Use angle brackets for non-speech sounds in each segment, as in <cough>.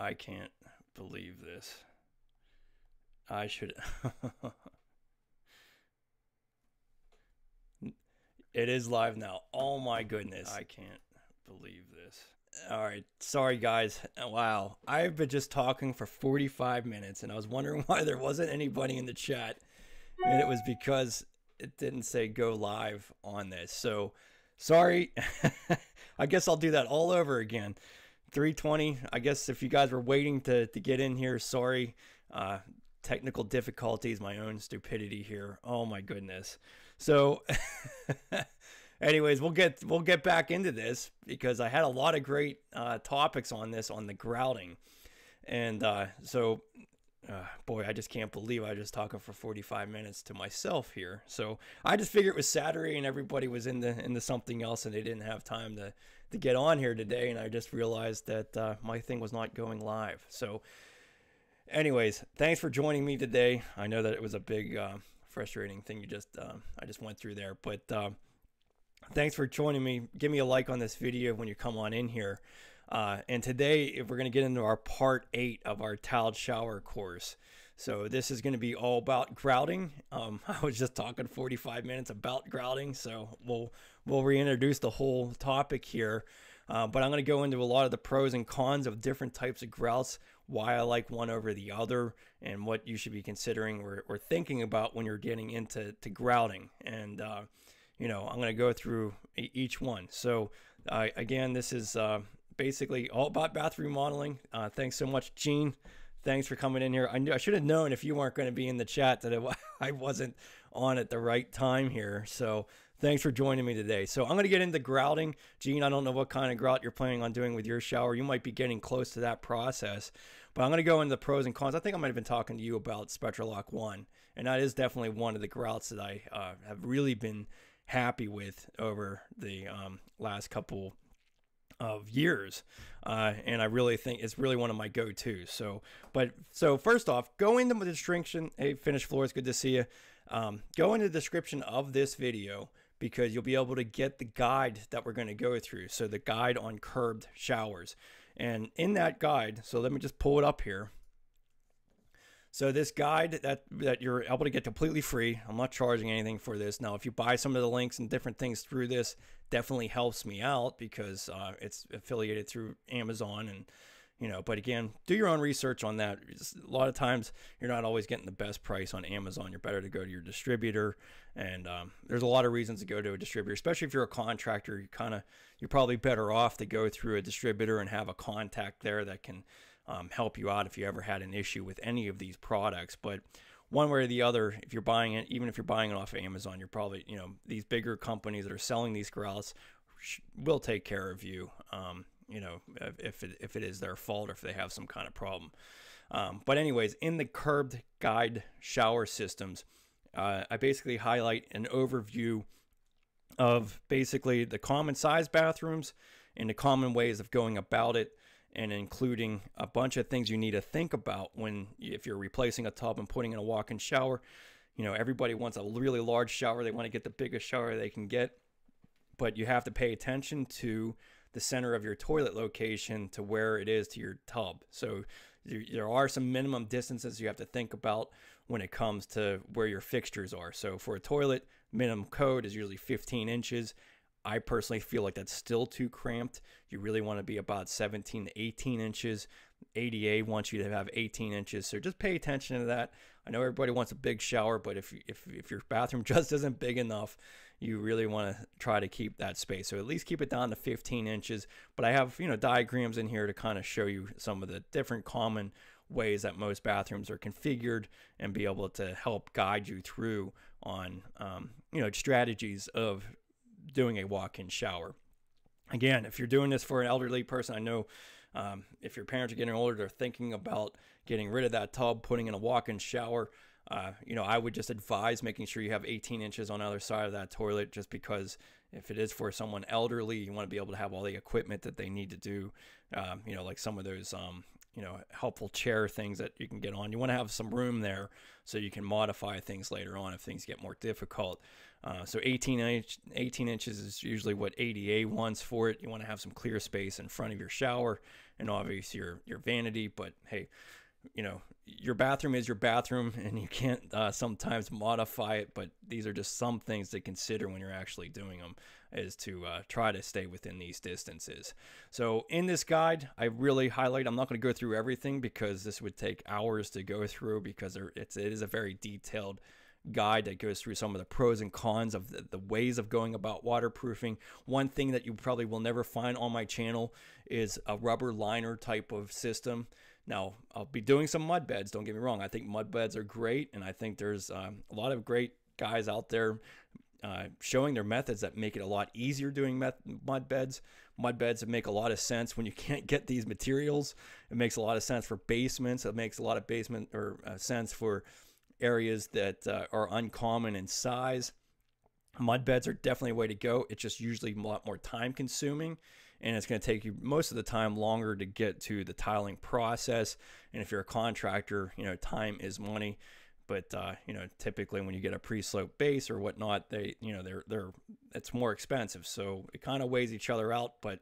I can't believe this. I should. <laughs> it is live now. Oh my goodness. I can't believe this. All right. Sorry, guys. Wow. I've been just talking for 45 minutes and I was wondering <laughs> why there wasn't anybody in the chat. And it was because it didn't say go live on this. So sorry. <laughs> I guess I'll do that all over again. 320. I guess if you guys were waiting to, to get in here, sorry. Uh, technical difficulties, my own stupidity here. Oh my goodness. So <laughs> anyways, we'll get we'll get back into this because I had a lot of great uh, topics on this on the grouting. And uh, so uh, boy, I just can't believe I was just talking for 45 minutes to myself here. So I just figured it was Saturday and everybody was into into something else and they didn't have time to to get on here today. And I just realized that uh, my thing was not going live. So, anyways, thanks for joining me today. I know that it was a big uh, frustrating thing you just uh, I just went through there, but uh, thanks for joining me. Give me a like on this video when you come on in here. Uh, and today, if we're going to get into our part eight of our tiled shower course. So this is going to be all about grouting. Um, <laughs> I was just talking 45 minutes about grouting, so we'll we'll reintroduce the whole topic here. Uh, but I'm going to go into a lot of the pros and cons of different types of grouts, why I like one over the other, and what you should be considering or, or thinking about when you're getting into to grouting. And uh, you know, I'm going to go through each one. So uh, again, this is uh, basically all about bathroom remodeling. Uh, thanks so much, Gene. Thanks for coming in here. I, knew, I should have known if you weren't going to be in the chat that it, <laughs> I wasn't on at the right time here. So thanks for joining me today. So I'm going to get into grouting. Gene, I don't know what kind of grout you're planning on doing with your shower. You might be getting close to that process. But I'm going to go into the pros and cons. I think I might have been talking to you about SpectraLock 1. And that is definitely one of the grouts that I uh, have really been happy with over the um, last couple of years uh, and i really think it's really one of my go-to's so but so first off go into the description hey finished floors good to see you um, go into the description of this video because you'll be able to get the guide that we're going to go through so the guide on curbed showers and in that guide so let me just pull it up here so this guide that that you're able to get completely free. I'm not charging anything for this. Now, if you buy some of the links and different things through this, definitely helps me out because uh, it's affiliated through Amazon and you know but again do your own research on that. A lot of times you're not always getting the best price on amazon. You're better to go to your distributor. And um, there's a lot of reasons to go to a distributor especially if you're a contractor. You kind of you're probably better off to go through a distributor and have a contact there that can um, help you out if you ever had an issue with any of these products. But one way or the other, if you're buying it, even if you're buying it off of Amazon, you're probably, you know, these bigger companies that are selling these grouts will take care of you. Um, you know, if it, if it is their fault or if they have some kind of problem. Um, but anyways, in the curbed guide shower systems, uh, I basically highlight an overview of basically the common size bathrooms and the common ways of going about it and including a bunch of things you need to think about when if you're replacing a tub and putting in a walk-in shower. You know everybody wants a really large shower. They want to get the biggest shower they can get. But you have to pay attention to the center of your toilet location to where it is to your tub. So there are some minimum distances you have to think about when it comes to where your fixtures are. So for a toilet, minimum code is usually 15 inches. I personally feel like that's still too cramped. You really want to be about 17 to 18 inches. ADA wants you to have 18 inches, so just pay attention to that. I know everybody wants a big shower, but if if if your bathroom <laughs> just isn't big enough, you really want to try to keep that space. So at least keep it down to 15 inches. But I have you know diagrams in here to kind of show you some of the different common ways that most bathrooms are configured and be able to help guide you through on um, you know strategies of doing a walk-in shower. Again, if you're doing this for an elderly person, I know um, if your parents are getting older, they're thinking about getting rid of that tub, putting in a walk-in shower. Uh, you know, I would just advise making sure you have 18 inches on either side of that toilet, just because if it is for someone elderly, you want to be able to have all the equipment that they need to do. Um, you know, like some of those um, you know helpful chair things that you can get on. You want to have some room there so you can modify things later on if things get more difficult. Uh, so 18 inch, 18 inches is usually what ADA wants for it. You want to have some clear space in front of your shower and obviously your your vanity. But hey, you know your bathroom is your bathroom, <laughs> and you can't uh, sometimes modify it. But these are just some things to consider when you're actually doing them is to uh, try to stay within these distances. So in this guide, I really highlight, I'm not going to go through everything because this would take hours to go through because it's, it is a very detailed guide that goes through some of the pros and cons of the, the, ways of going about waterproofing. One thing that you probably will never find on my channel is a rubber liner type of system. Now, I'll be doing some mud beds, don't get me wrong. I think mud beds are great, and I think there's um, a lot of great guys out there uh, showing their methods that make it a lot easier doing mud beds. Mud beds make a lot of sense when you <laughs> can't get these materials. It makes a lot of sense for basements. It makes a lot of basement or uh, sense for areas that uh, are uncommon in size. Mud beds are definitely a way to go. It's just usually a lot more time consuming and it's going to take you most of the time longer to get to the tiling process. And if you're a contractor, you know, time is money. But uh, you know, typically when you get a pre-slope base or whatnot, they you know they're they're it's more expensive. So it kind of weighs each other out. But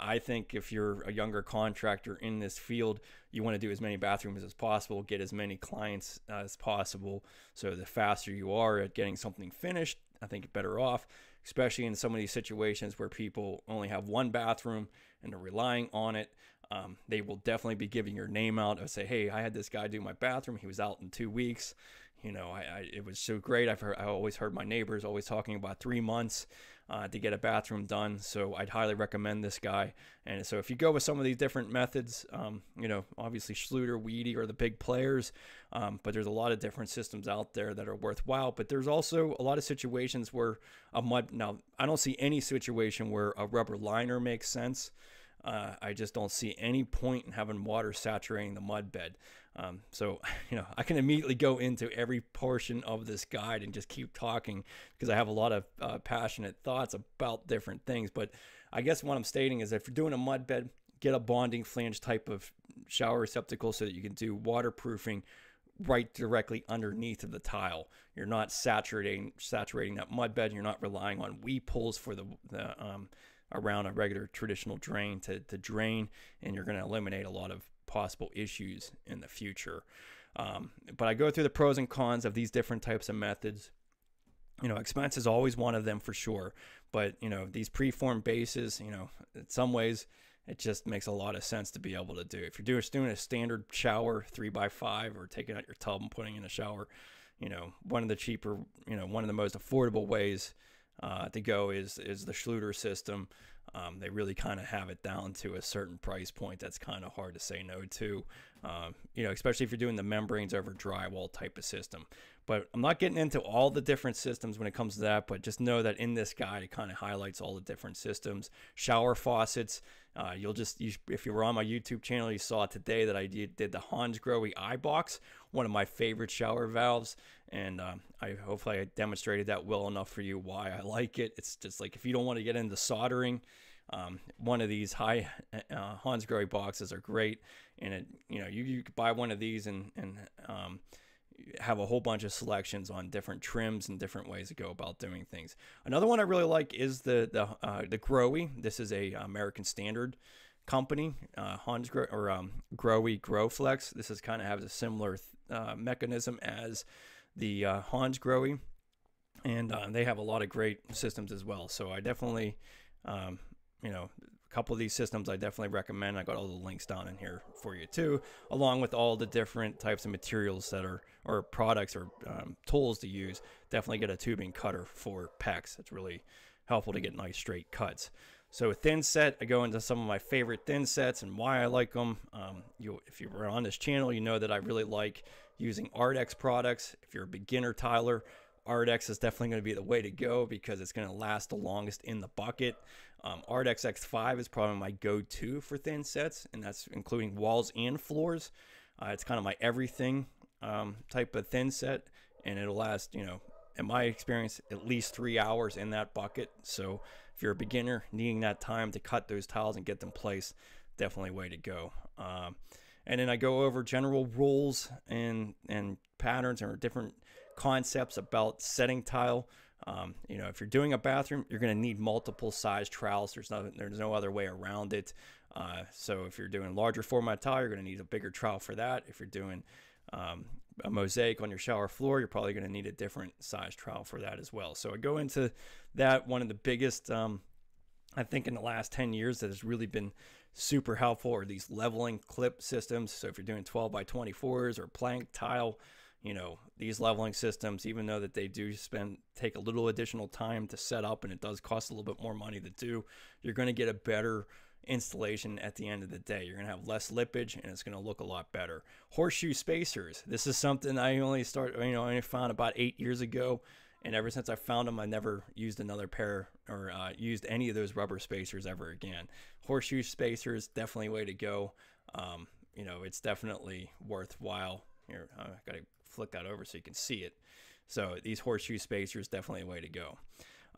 I think if you're a younger contractor in this field, you want to do as many bathrooms as possible, get as many clients as possible. So the faster you are at getting something finished, I think you're better off, especially in some of these situations where people only have one bathroom and they're relying on it um, they will definitely be giving your name out and say, "Hey, I had this guy do my bathroom. He was out in two weeks. You know, I, I it was so great. I've heard, I always heard my neighbors always talking about three months uh, to get a bathroom done. So I'd highly recommend this guy. And so if you go with some of these different methods, um, you know, obviously Schluter, Wedi are the big players, um, but there's a lot of different systems out there that are worthwhile. But there's also a lot of situations where a mud. Now I don't see any situation where a rubber liner makes sense. Uh, I just don't see any point in having water saturating the mud bed. Um, so, <laughs> you know, I can immediately go into every portion of this guide and just keep talking because I have a lot of uh, passionate thoughts about different things. But I guess what I'm stating is if you're doing a mud bed, get a bonding flange type of shower receptacle so that you can do waterproofing right directly underneath of the tile. You're not saturating saturating that mud bed. You're not relying on weep holes for the, the um, around a regular traditional drain to, to drain, and you're going to eliminate a lot of possible issues in the future. Um, but I go through the pros and cons of these different types of methods. You know, expense is always one of them for sure. But, you know, these preformed bases, you know, in some ways, it just makes a lot of sense to be able to do. If you're doing, doing a standard shower three by five or taking out your tub and putting in a shower, you know, one of the cheaper, you know, one of the most affordable ways uh, to go is is the Schluter system. Um, they really kind of have it down to a certain price point that's kind of hard to say no to. Um, you know, especially if you're doing the membranes over drywall type of system. But I'm not getting into all the different systems when it comes to that. But just know that in this guide, it kind of highlights all the different systems. Shower faucets. Uh, you'll just you, if you were on my YouTube channel, you saw today that I did, did the Hansgrohe iBox, one of my favorite shower valves and um, I hopefully I demonstrated that well enough for you why I like it. It's just like if you don't want to get into soldering, um, one of these high uh, Hansgrohe boxes are great, and it you know you, you buy one of these and and um, have a whole bunch of selections on different trims and different ways to go about doing things. Another one I really like is the the uh, the Grohe. This is a American Standard company, uh, Hansgrohe or um, Grohe GrohFlex. This is kind of has a similar uh, mechanism as the uh, Hansgrohe, and uh, they have a lot of great systems as well. So I definitely, um, you know, a couple of these systems I definitely recommend. I got all the links down in here for you too, along with all the different types of materials that are or products or um, tools to use. Definitely get a tubing cutter for PEX. It's really helpful to get nice straight cuts. So a thin set, I go into some of my favorite thin sets and why I like them. Um, you, if you were on this channel, you know that I really like using Ardex products. If you're a beginner tiler, Ardex is definitely going to be the way to go because it's going to last the longest in the bucket. Um, Ardex X5 is probably my go-to for thin sets, and that's including walls and floors. Uh, it's kind of my everything um, type of thin set, and it'll last, you know, in my experience, at least three hours in that bucket. So if you're a beginner needing that time to cut those tiles and get them placed, definitely way to go. Um, and then I go over general rules and and patterns or different concepts about setting tile. Um, you know, if you're doing a bathroom, you're going to need multiple size trowels. There's no there's no other way around it. Uh, so if you're doing larger format tile, you're going to need a bigger trowel for that. If you're doing um, a mosaic on your shower floor, you're probably going to need a different size trowel for that as well. So I go into that. One of the biggest, um, I think, in the last 10 years that has really been super helpful are these leveling clip systems. So if you're doing 12 by 24s or plank tile, you know these leveling systems even though that they do spend take a little additional time to set up and it does cost a little bit more money to do you're going to get a better installation at the end of the day. You're going to have less lippage and it's going to look a lot better. Horseshoe spacers. This is something I only started, you know, I found about eight years ago. And ever since I found them, I never used another pair or uh, used any of those rubber spacers ever again. Horseshoe spacers, definitely way to go. Um, you know, it's definitely worthwhile. Here, I got to flick that over so you can see it. So these horseshoe spacers, definitely a way to go.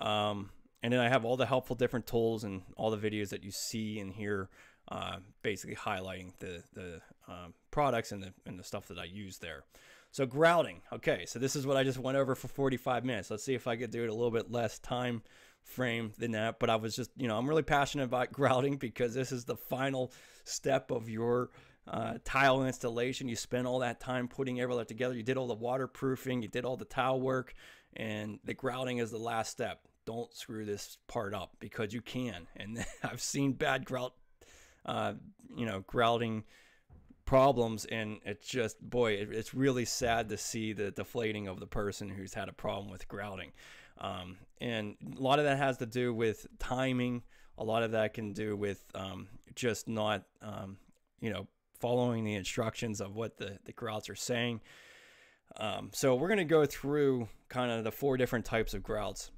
Um, and then I have all the helpful different tools and all the videos that you see and hear, uh, basically highlighting the the um, products and the and the stuff that I use there. So grouting, okay. So this is what I just went over for 45 minutes. Let's see if I could do it a little bit less time frame than that. But I was just, you know, I'm really passionate about <laughs> grouting because this is the final step of your uh, tile installation. You spent all that time putting everything together. You did all the waterproofing, you did all the tile work, and the grouting is the last step don't screw this part up because you can. And <laughs> I've seen bad grout, uh, you know, grouting problems, and it's just boy, it, it's really sad to see the deflating of the person who's had a problem with grouting. Um, and a lot of that has to do with timing. A lot of that can do with um, just not, um, you know, following the instructions of what the, the grouts are saying. Um, so we're going to go through kind of the four different types of grouts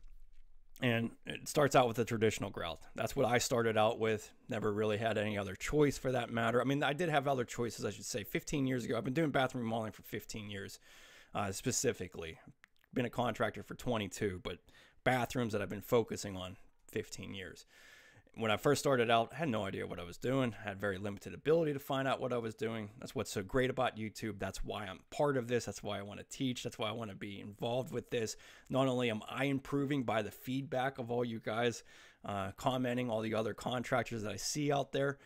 and it starts out with a traditional grout. That's what I started out with. Never really had any other choice for that matter. I mean, I did have other choices, I should say. 15 years ago, I've been doing bathroom remodeling for 15 years, uh, specifically. Been a contractor for 22, but bathrooms that I've been focusing on 15 years when I first started out, I had no idea what I was doing. I had very limited ability to find out what I was doing. That's what's so great about YouTube. That's why I'm part of this. That's why I want to teach. That's why I want to be involved with this. Not only am I improving by the feedback of all you guys uh, commenting, all the other contractors that I see out there,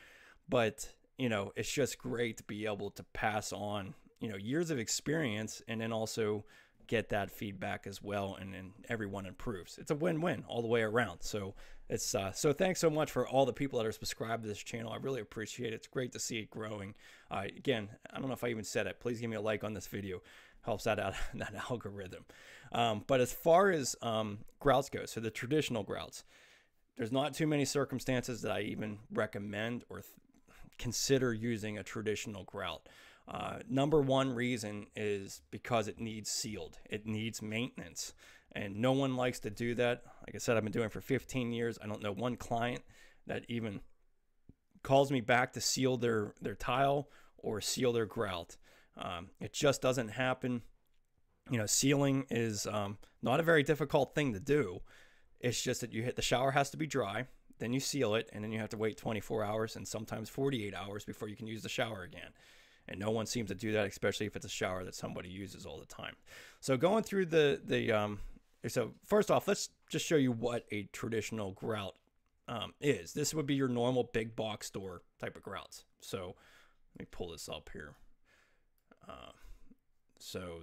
but you know, it's just great to be able to pass on, you know, years of experience and then also get that feedback as well and then everyone improves. It's a win-win all the way around. So it's uh, so thanks so much for all the people that are subscribed to this channel. I really appreciate it. It's great to see it growing. Uh, again i don't know if i even said it. Please give me a like on this video. Helps that out <laughs> that algorithm. Um, but as far as um, grouts go so the traditional grouts there's not too many circumstances that i even recommend or consider using a traditional grout uh, number one reason is because it needs sealed. It needs maintenance. And no one likes to do that. Like I said, I've been doing for 15 years. I don't know one client that even calls me back to seal their, their tile or seal their grout. Um, it just doesn't happen. You know, sealing is um, not a very difficult thing to do. It's just that you hit the shower has to be dry, then you seal it, and then you have to wait 24 hours and sometimes 48 hours before you can use the shower again and no one seems to do that, especially if it's a shower that somebody uses all the time. So going through the the um, so first off, let's just show you what a traditional grout um, is. This would be your normal big box store type of grouts. So let me pull this up here. Uh, so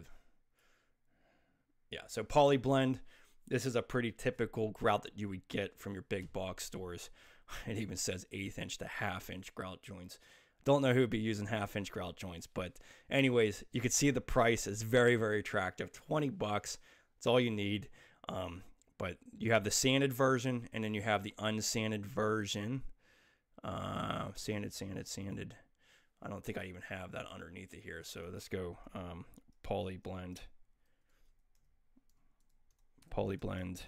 yeah, so poly blend. This is a pretty typical grout that you would get from your big box stores. <laughs> It even says eighth inch to half inch grout joints. Don't know who would be using half inch grout joints, but anyways, you can see the price is very, very attractive. 20 bucks. It's all you need. Um, but you have the sanded version and then you have the unsanded version. Uh, sanded, sanded, sanded. I don't think I even have that underneath it here. So let's go um, poly blend. Poly blend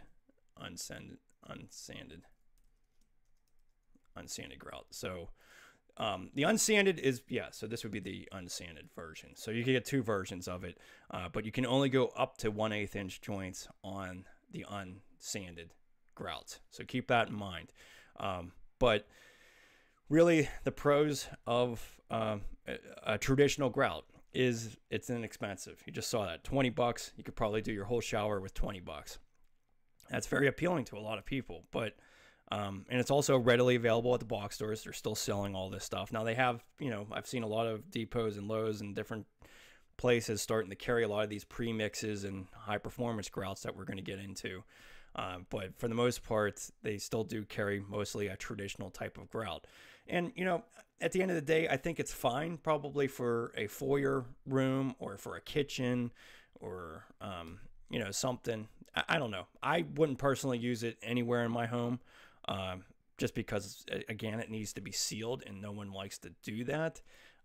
unsanded, unsanded, unsanded grout. So um, the unsanded is, yeah, so this would be the unsanded version. So you can get two versions of it, uh, but you can only go up to 1 8 inch joints on the unsanded grout. So keep that in mind. Um, but really the pros of um, a, a traditional grout is it's inexpensive. You just saw that 20 bucks. You could probably do your whole shower with 20 bucks. That's very appealing to a lot of people, but um, and it's also readily available at the box stores. They're still selling all this stuff. Now they have, you know, I've seen a lot of depots and Lowe's and different places starting to carry a lot of these premixes and high performance grouts that we're going to get into. Uh, but for the most part, they still do carry mostly a traditional type of grout. And, you know, at the end of the day, I think it's fine probably for a foyer room or for a kitchen or, um, you know, something. I, I, don't know. I wouldn't personally use it anywhere in my home um, just because, again, it needs to be sealed and no one likes to do that.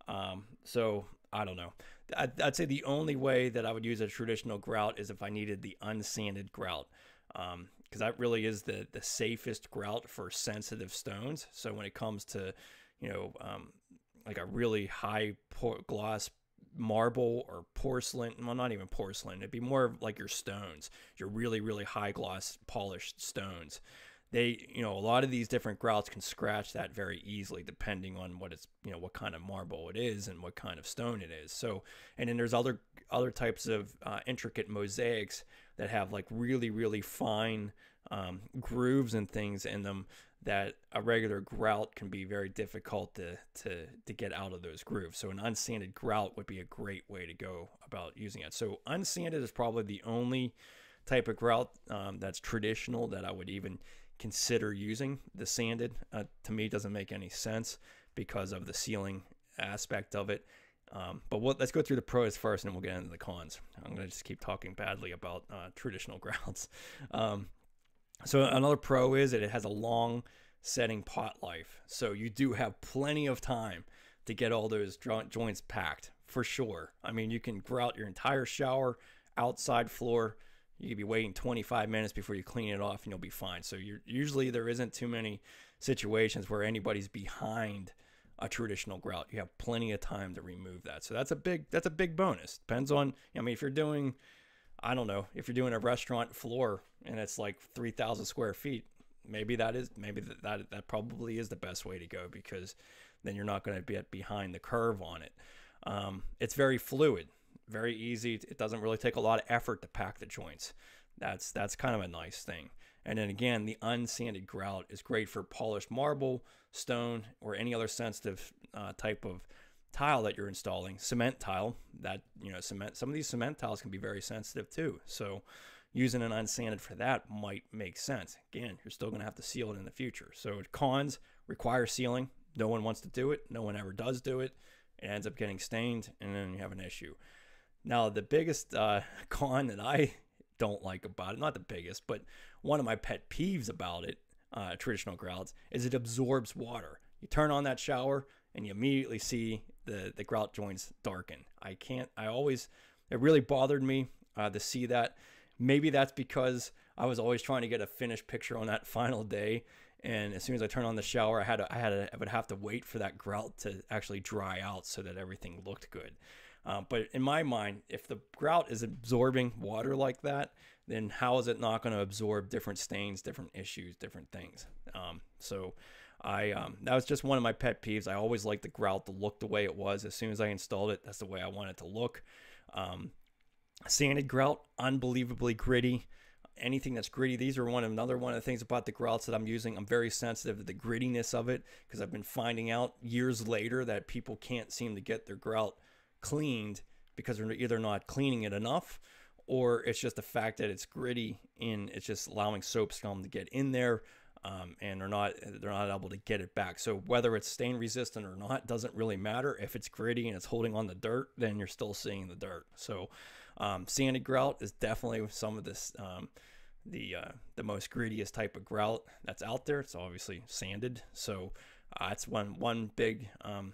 Um, so I don't know. I'd, I'd, say the only way that I would use a traditional grout is if I needed the unsanded grout. because um, that really is the the safest grout for sensitive stones. So when it comes to you know, um, like a really high gloss marble or porcelain. Well, not even porcelain. It'd be more like your stones, your really, really high gloss polished stones. They, you know, a lot of these different grouts can scratch that very easily, depending on what it's, you know, what kind of marble it is and what kind of stone it is. So, and then there's other other types of uh, intricate mosaics that have like really, really fine um, grooves and things in them that a regular grout can be very difficult to, to, to get out of those grooves. So an unsanded grout would be a great way to go about using it. So unsanded is probably the only type of grout um, that's traditional that I would even consider using. The sanded uh, to me doesn't make any sense because of the sealing aspect of it. Um, but we'll, let's go through the pros first, and we'll get into the cons. I'm going to just keep talking badly about uh, traditional <laughs> grouts. Um, so another pro is that it has a long setting pot life. So you do have plenty of time to get all those joints packed for sure. I mean, you can grout your entire shower, outside floor. You could be waiting 25 minutes before you clean it off and you'll be fine. So you're usually there isn't too many situations where anybody's behind a traditional grout. You have plenty of time to remove that. So that's a big that's a big bonus. Depends on I mean if you're doing I don't know, if you're doing a restaurant floor and it's like 3,000 square feet, maybe that is, maybe that, that, that probably is the best way to go because then you're not going to be behind the curve on it. Um, it's very fluid, very easy. It doesn't really take a lot of effort to pack the joints. That's, that's kind of a nice thing. And then again, the unsanded grout is great for polished marble, stone, or any other sensitive uh, type of tile that you're installing, cement tile, that, you know, cement, some of these cement tiles can be very sensitive too. So using an unsanded for that might make sense. Again, you're still going to have to seal it in the future. So cons require sealing. No one wants to do it. No one ever does do it. It ends up getting stained and then you have an issue. Now, the biggest uh, <laughs> con that I don't like about it, not the biggest, but one of my pet peeves about it, uh, traditional grouts, is it absorbs water. You turn on that shower and you immediately see the the grout joints darken. I can't. I always it really bothered me uh, to see that. Maybe that's because I was always trying to get a finished picture on that <laughs> final day, and as soon as I turn on the shower, I had to, I had to, I would have to wait for that grout to actually dry out so that everything looked good. Uh, but in my mind, if the grout is absorbing water like that, then how is it not going to absorb different stains, different issues, different things? Um, so I um, that was just one of my pet peeves. I always liked the grout to look the way it was. As soon as I installed it, that's the way I want it to look. Um, sanded grout, unbelievably gritty. Anything that's gritty, these are one another one of the things about the grouts that I'm using. I'm very sensitive to the grittiness of it because I've been finding out years later that people can't seem to get their grout cleaned because they're either not cleaning it enough or it's just the fact that it's gritty and it's just allowing soap scum to get in there um, and they're not they're not able to get it back. So whether it's stain resistant or not doesn't really matter. If it's gritty and it's holding on the dirt, then you're still seeing the dirt. So um, sanded grout is definitely some of this um, the uh, the most grittiest type of grout that's out there. It's obviously sanded, so uh, that's one one big um,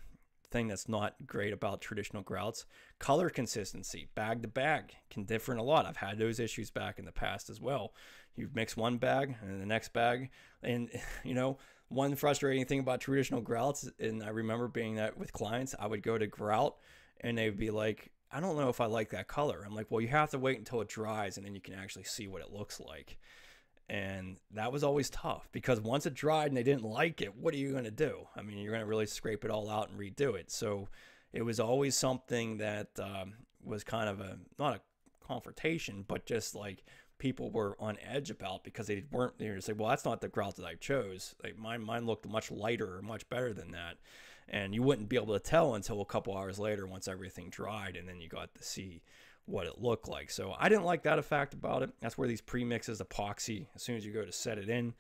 thing that's not great about traditional grouts. Color consistency, bag to bag, can differ in a lot. I've had those issues back in the past as well you mix one bag and the next bag and <laughs> you know one frustrating thing about traditional grouts and i remember being that with clients i would go to grout and they'd be like i don't know if i like that color i'm like well you have to wait until it dries and then you can actually see what it looks like And that was always tough because once it dried and they didn't like it, what are you going to do? I mean, you're going to really scrape it all out and redo it. So it was always something that um, was kind of a, not a confrontation, but just like people were on edge about because they weren't, they were say, well, that's not the grout that I chose. Like mine, mine looked much lighter or much better than that. And you wouldn't be able to tell until a couple hours later once everything dried and then you got to see what it looked like. So I didn't like that effect about it. That's where these premixes, epoxy, as soon as you go to set it in,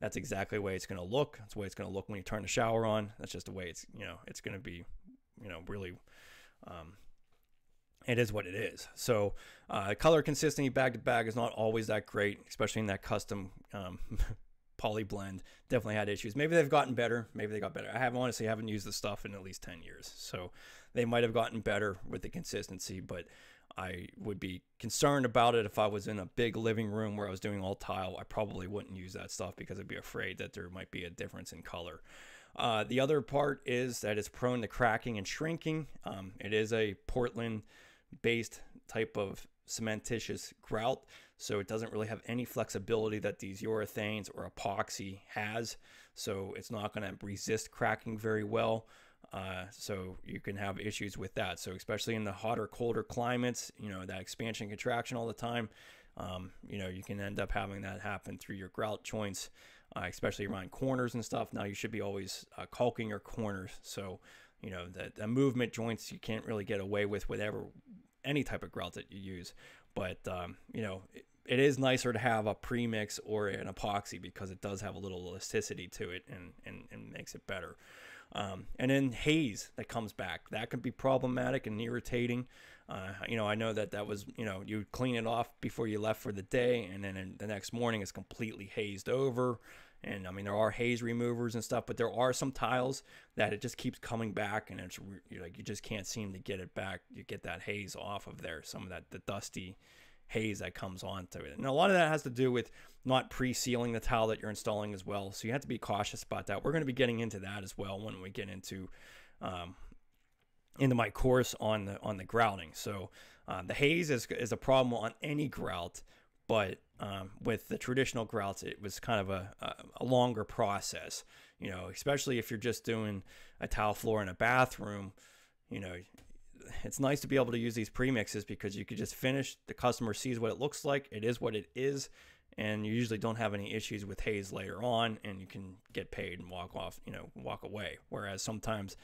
that's exactly the way it's going to look. That's the way it's going to look when you turn the shower on. That's just the way it's, you know, it's going to be, you know, really, um, it is what it is. So uh, color consistency bag to bag is not always that great, especially in that custom um, <laughs> poly blend. Definitely had issues. Maybe they've gotten better. Maybe they got better. I have honestly haven't used the stuff in at least 10 years. So they might have gotten better with the consistency, but I would be concerned about it if I was in a big living room where I was doing all tile. I probably wouldn't use that stuff because I'd be afraid that there might be a difference in color. Uh, the other part is that it's prone to cracking and shrinking. Um, it is a Portland based type of cementitious grout, so it doesn't really have any flexibility that these urethanes or epoxy has. So it's not going to resist cracking very well. Uh, so you can have issues with that. So especially in the hotter, colder climates, you know that expansion contraction all the time. Um, you know you can end up having that happen through your grout joints, uh, especially around corners and stuff. Now you should be always uh, caulking your corners. So you know that the movement joints you can't really get away with whatever any type of grout that you use. But um, you know it, it is nicer to have a premix or an epoxy because it does have a little elasticity to it and, and, and makes it better. Um, and then haze that comes back. That can be problematic and irritating. Uh, you know, I know that that was, you know, you clean it off before you left for the day, and then the next morning it's completely hazed over. And I mean, there are haze removers and stuff, but there are some tiles that it just keeps coming back, and it's like you just can't seem to get it back. You get that haze off of there, some of that the dusty haze that comes onto it. And a lot of that has to do with not pre-sealing the tile that you're installing as well. So you have to be cautious about that. We're going to be getting into that as well when we get into um, into my course on the on the grouting. So uh, the haze is, is a problem on any grout, but um, with the traditional grouts, it was kind of a, a, a longer process. You know, especially if you're just doing a tile floor in a bathroom. You know, it's nice to be able to use these premixes because you could just finish. The customer sees what it looks like. It is what it is, and you usually don't have any issues with haze later on, and you can get paid and walk off. You know, walk away. Whereas sometimes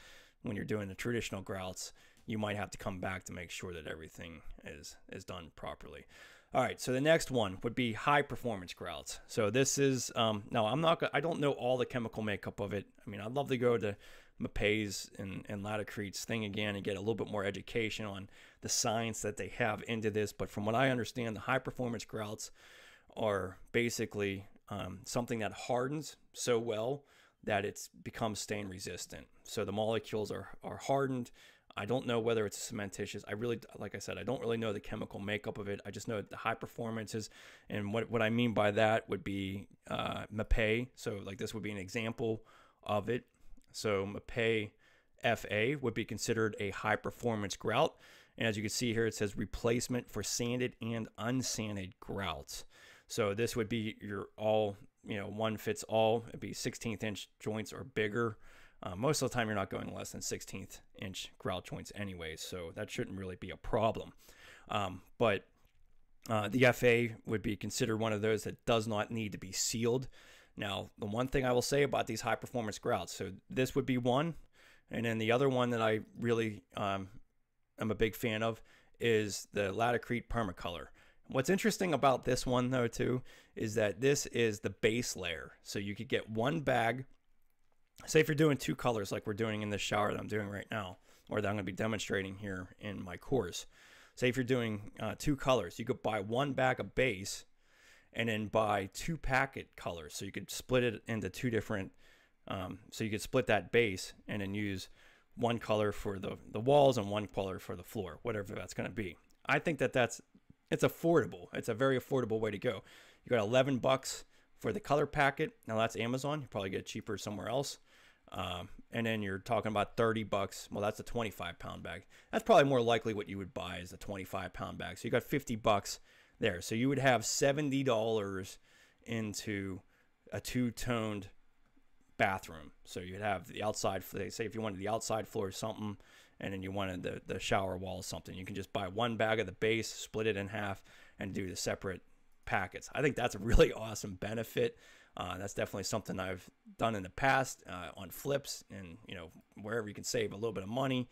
when you're doing the traditional grouts, you might have to come back to make sure that everything is is done properly. All right, so the next one would be high performance grouts. So this is um, now I'm not I don't know all the chemical makeup of it. I mean, I'd love to go to Mapei's and, and Laticrete's thing again and get a little bit more education on the science that they have into this. But from what I understand, the high performance grouts are basically um, something that hardens so well that it's becomes stain resistant. So the molecules are, are hardened. I don't know whether it's cementitious. I really, like I said, I don't really know the chemical makeup of it. I just know the high performances. And what, what I mean by that would be uh, Mapei. So, like, this would be an example of it. So Mapei FA would be considered a high performance grout. And as you can see here, it says replacement for sanded and unsanded grouts. So this would be your all, you know, one fits all. It'd be 16th inch joints or bigger. Uh, most of the time, you're not going less than 16th inch grout joints, anyway, So that shouldn't really be a problem. Um, but uh, the FA would be considered one of those that does not need to be sealed. Now, the one thing I will say about these high performance grouts, so this would be one, and then the other one that I really um, am a big fan of is the Laticrete Permacolor. What's interesting about this one though too is that this is the base layer. So you could get one bag. Say if you're doing two colors like we're doing in this shower that I'm doing right now, or that I'm going to be demonstrating here in my course. Say if you're doing uh, two colors, you could buy one bag of base and then buy two packet colors. So you could split it into two different, um, so you could split that base and then use one color for the, the walls and one color for the floor, whatever that's going to be. I think that that's, it's affordable. It's a very affordable way to go. You got 11 bucks for the color packet. Now that's Amazon. You probably get cheaper somewhere else. Um, and then you're talking about 30 bucks. Well, that's a 25 pound bag. That's probably more likely what you would buy is a 25 pound bag. So you got 50 bucks there. So you would have $70 into a two-toned bathroom. So you'd have the outside, say if you wanted the outside floor or something, and then you wanted the, the shower wall or something, you can just buy one bag of the base, split it in half, and do the separate packets. I think that's a really <laughs> awesome benefit. Uh, that's definitely something I've done in the past uh, on flips and you know wherever you can save a little bit of money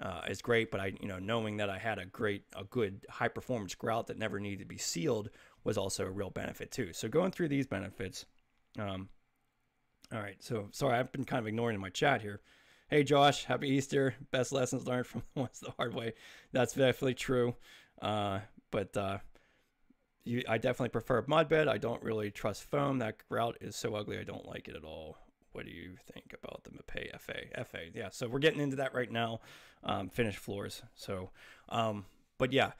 uh, is great. But I you know knowing that I had a great a good high performance grout that never needed to be sealed was also a real benefit too. So going through these benefits. Um, all right, so sorry I've been kind of ignoring my chat here. Hey Josh, happy Easter. Best lessons learned from <laughs> once the hard way. That's definitely true. Uh, but uh, you, I definitely prefer mud bed. I don't really trust foam. That grout is so ugly. I don't like it at all. What do you think about the Mapei FA? FA, yeah. So we're getting into that right now. Um, finished floors. So, um, but yeah.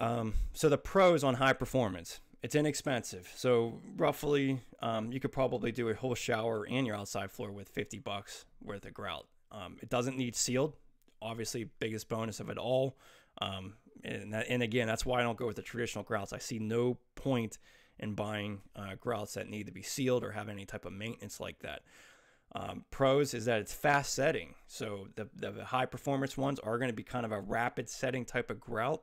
Um, so the pros on high performance. It's inexpensive. So roughly, um, you could probably do a whole shower and your outside floor with 50 bucks worth of grout. Um, it doesn't need sealed. Obviously, biggest bonus of it all. Um, and, that, and again, that's why I don't go with the traditional grouts. I see no point in buying uh, grouts that need to be sealed or have any type of maintenance like that. Um, pros is that it's fast setting. So the, the high performance ones are going to be kind of a rapid setting type of grout.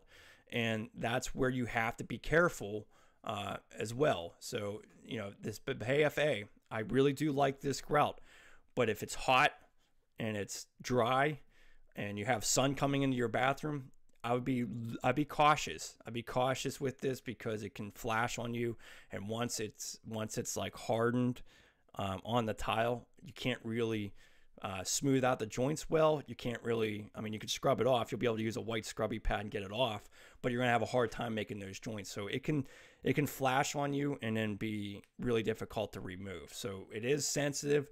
And that's where you have to be careful uh, as well. So, you know, this Hey FA, I really do like this grout. But if it's hot and it's dry and you have sun coming into your bathroom, I would be I'd be cautious. I'd be cautious with this because it can flash on you, and once it's once it's like hardened um, on the tile, you can't really uh, smooth out the joints well. You can't really. I mean, you could scrub it off. You'll be able to use a white scrubby pad and get it off, but you're gonna have a hard time making those joints. So it can it can flash on you and then be really difficult to remove. So it is sensitive.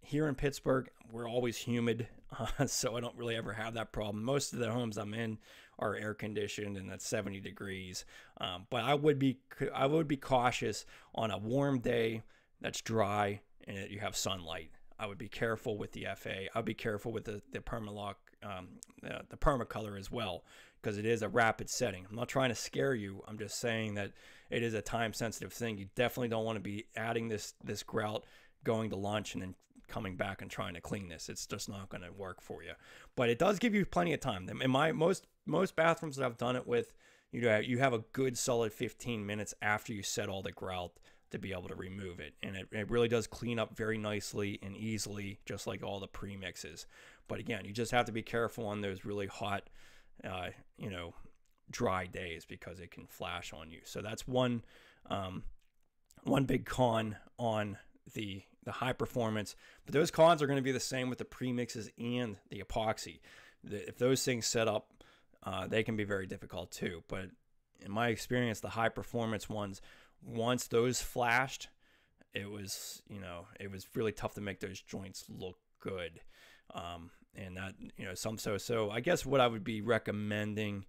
Here in Pittsburgh, we're always humid, uh, <laughs> so I don't really ever have that problem. Most of the homes I'm in are air conditioned and that's 70 degrees. Um, but I would be I would be cautious on a warm day that's dry and you have sunlight. I would be careful with the FA. I'd be careful with the the Permalock, um, the, the Permacolor as well, because it is a rapid setting. I'm not trying to scare you. I'm just saying that it is a time sensitive thing. You definitely don't want to be adding this this grout, going to lunch, and then coming back and trying to clean this. It's just not going to work for you. But it does give you plenty of time. In my most most bathrooms that I've done it with, you know, you have a good solid 15 minutes after you set all the grout to be able to remove it. And it, it really does clean up very nicely and easily, just like all the premixes. But again, you just have to be careful on those really hot, uh, you know, dry days because it can flash on you. So that's one um, one big con on the the high performance. But those cons are going to be the same with the premixes and the epoxy. The, if those things set up uh, they can be very difficult too. But in my experience, the high performance ones, once those flashed, it was you know it was really tough to make those joints look good. Um, and that you know some so so I guess what I would be recommending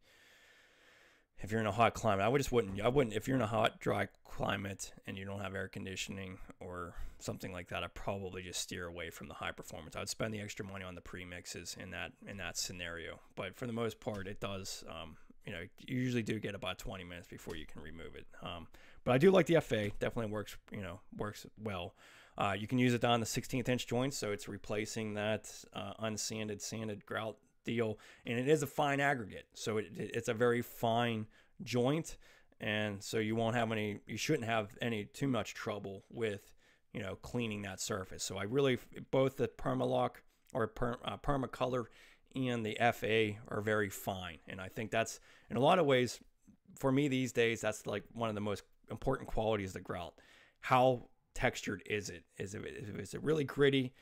if you're in a hot climate, I would just wouldn't. I wouldn't if you're in a hot, dry climate and you don't have air conditioning or something like that. I probably just steer away from the high performance. I would spend the extra money on the premixes in that in that scenario. But for the most part, it does. Um, you know, you usually do get about 20 minutes before you can remove it. Um, but I do like the FA. Definitely works. You know, works well. Uh, you can use it on the 16th inch joints, so it's replacing that uh, unsanded, sanded grout deal, and it is a fine aggregate, so it, it's a very fine joint, and so you won't have any, you shouldn't have any too much trouble with, you know, cleaning that surface. So I really both the Permalock or per, uh, Permacolor and the FA are very fine, and I think that's in a lot of ways for me these days that's like one of the most important qualities of the grout. How textured is it? Is it is it really gritty?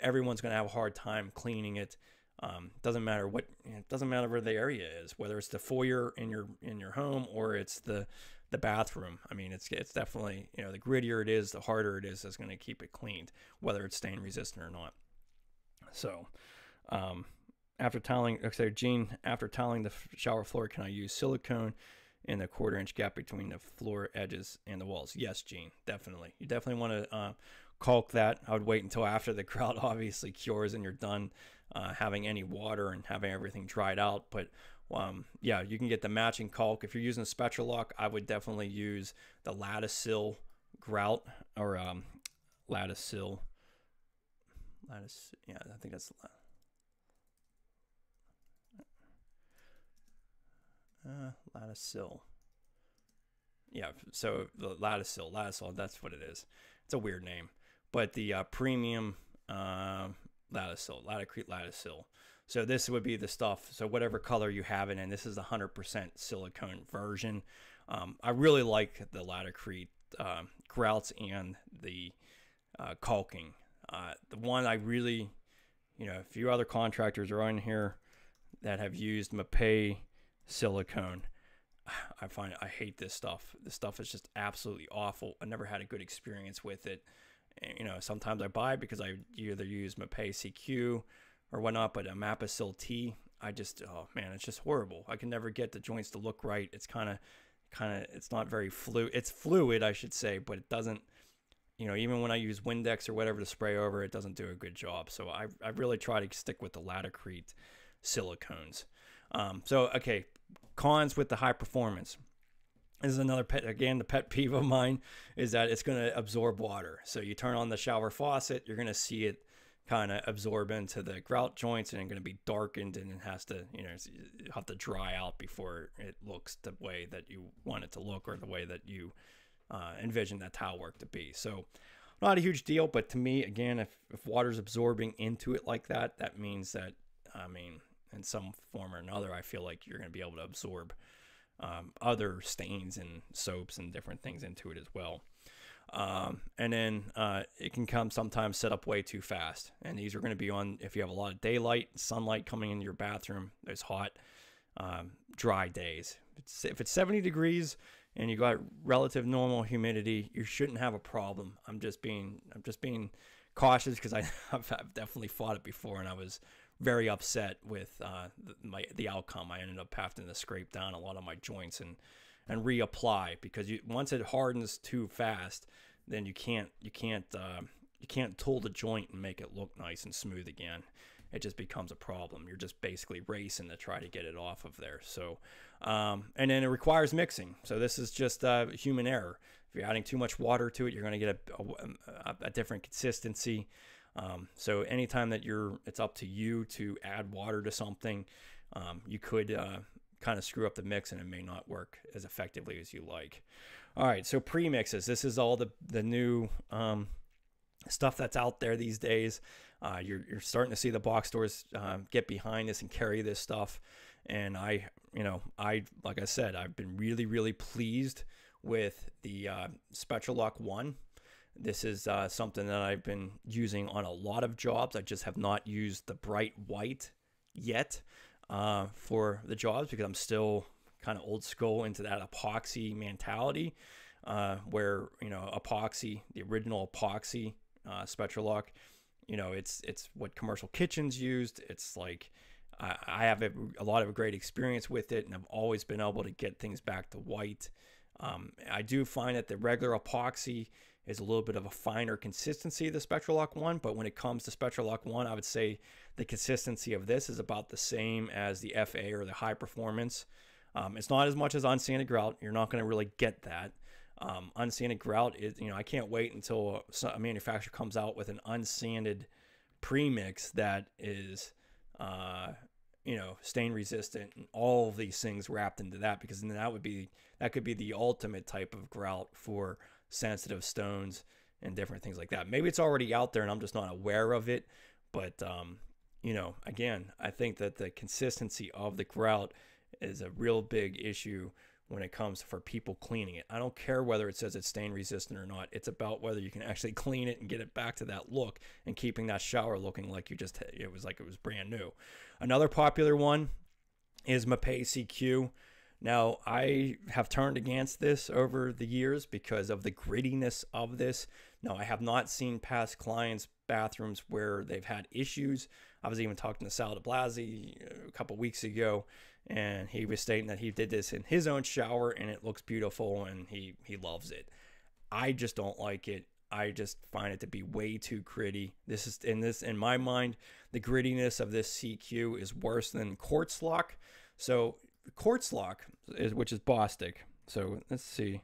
Everyone's going to have a hard time cleaning it. Um, doesn't matter what it doesn't matter where the area is, whether it's the foyer in your in your home or it's the the bathroom. I mean, it's it's definitely you know the grittier it is, the harder it is. Is going to keep it cleaned, whether it's stain resistant or not. So, um, after tiling, okay, Gene, after tiling the shower floor, can I use silicone in the quarter inch gap between the floor edges and the walls? Yes, Gene, definitely. You definitely want to uh, caulk that. I would wait until after the <laughs> grout obviously cures and you're done uh, having any water and having everything dried out. But um, yeah, you can get the matching caulk. If you're using Spectralock, I would definitely use the Latasil grout or um, lattice Lattice, yeah, I think that's uh, lattice Yeah, so the lattice lattice that's what it is. It's a weird name, but the uh, premium uh, lattice Laticrete lattice So this would be the stuff. So whatever color you have it in, this is the 100% silicone version. Um, I really like the Laticrete uh, grouts and the uh, caulking. Uh, the one I really, you know, a few other contractors are on here that have used Mapei silicone. <sighs> I find I hate this stuff. This stuff is just absolutely awful. I never had a good experience with it. You know, sometimes I buy because I either use Mapei CQ or whatnot, but a Mapesil T, I just, oh man, it's just horrible. I can never get the joints to look right. It's kind of, kind of, it's not very fluid. It's fluid, I should say, but it doesn't you know, even when I use Windex or whatever to spray over, it doesn't do a good job. So I, I really try to stick with the Laticrete silicones. Um, so, okay, cons with the high performance. This is another pet, again, the pet peeve of mine is that it's going to absorb water. So you turn on the shower faucet, you're going to see it kind of absorb into the grout joints and it's going to be darkened and it has to, you know, have to dry out before it looks the way that you want it to look or the way that you uh, envision that tile work to be. So not a huge deal, but to me, again, if, if water's absorbing into it like that, that means that, I mean, in some form or another, I feel like you're going to be able to absorb um, other stains and soaps and different things into it as well. Um, and then uh, it can come sometimes set up way too fast. And these are going to be on if you have a lot of daylight, sunlight coming into your bathroom. There's hot, um, dry days. If it's, if it's 70 degrees, and you got relative normal humidity, you shouldn't have a problem. I'm just being I'm just being cautious because <laughs> I've definitely fought it before, and I was very upset with uh, the, my the outcome. I ended up having to scrape down a lot of my joints and and reapply because you once it hardens too fast, then you can't you can't uh, you can't tool the joint and make it look nice and smooth again it just becomes a problem. You're just basically racing to try to get it off of there. So, um, and then it requires mixing. So this is just uh, human error. If you're adding too much water to it, you're going to get a, a, a, different consistency. Um, so anytime that you're, it's up to you to add water to something, um, you could uh, kind of screw up the mix and it may not work as effectively as you like. All right, so pre-mixes. This is all the the new um, stuff that's out there these days. Uh, you're, you're starting to see the box stores um, get behind this and carry this stuff. And I, you know, I, like I said, I've been really, really pleased with the uh, SpectraLock 1. This is uh, something that I've been using on a lot of jobs. I just have not used the bright white yet uh, for the jobs because I'm still kind of old school into that epoxy mentality uh, where, you know, epoxy, the original epoxy uh, SpectraLock you know, it's it's what commercial kitchens used. It's like I, have a, a, lot of great experience with it, and I've always been able to get things back to white. Um, I do find that the regular epoxy is a little bit of a finer consistency the SpectraLock one, but when it comes to SpectraLock one, I would say the consistency of this is about the same as the FA or the high performance. Um, it's not as much as unsanded grout. You're not going to really get that. Um, unsanded grout is, you know, I can't wait until a manufacturer comes out with an unsanded premix that is, uh, you know, stain resistant and all of these things wrapped into that because then that would be, that could be the ultimate type of grout for sensitive stones and different things like that. Maybe it's already out there and I'm just not aware of it. But, um, you know, again, I think that the consistency of the grout is a real big issue when it comes for people cleaning it. I don't care whether it says it's stain resistant or not. It's about whether you can actually <laughs> clean it and get it back to that look and keeping that shower looking like you just it was like it was brand new. Another popular one is Mapei CQ. Now, I have turned against this over the years because of the grittiness of this. Now, I have not seen past clients' bathrooms where they've had issues. I was even talking to Sal DiBlasi uh, a couple weeks ago, and he was stating that he did this in his own shower and it looks beautiful and he he loves it. I just don't like it. I just find it to be way too gritty. This is in this in my mind, the grittiness of this CQ is worse than quartz lock. So quartz lock is which is Bostik. So let's see.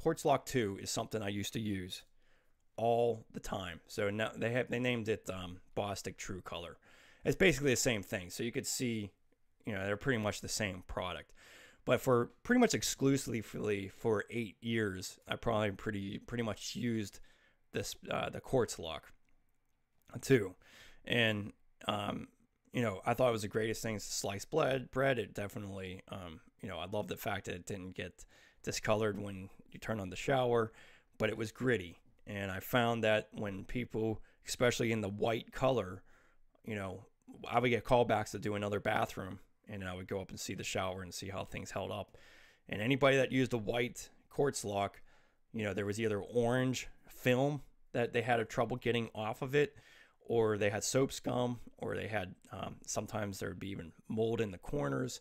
Quartz Lock 2 is something I used to use all the time. So now they have they named it um, Bostik True Color. It's basically the same thing. So you could see, you know, they're pretty much the same product. But for pretty much exclusively for eight years, I probably pretty pretty much used this uh, the Quartz Lock 2, and um, you know I thought it was the greatest thing to slice bread. Bread, it definitely, um, you know, I love the fact that it didn't get discolored when you turn on the shower, but it was gritty. And I found that when people, especially in the white color, you know, I would get callbacks to do another bathroom and I would go up and see the shower and see how things held up. And anybody that used a white quartz lock, you know, there was either orange film that they had a trouble getting off of it, or they had soap scum, or they had um, sometimes there would be even mold in the corners.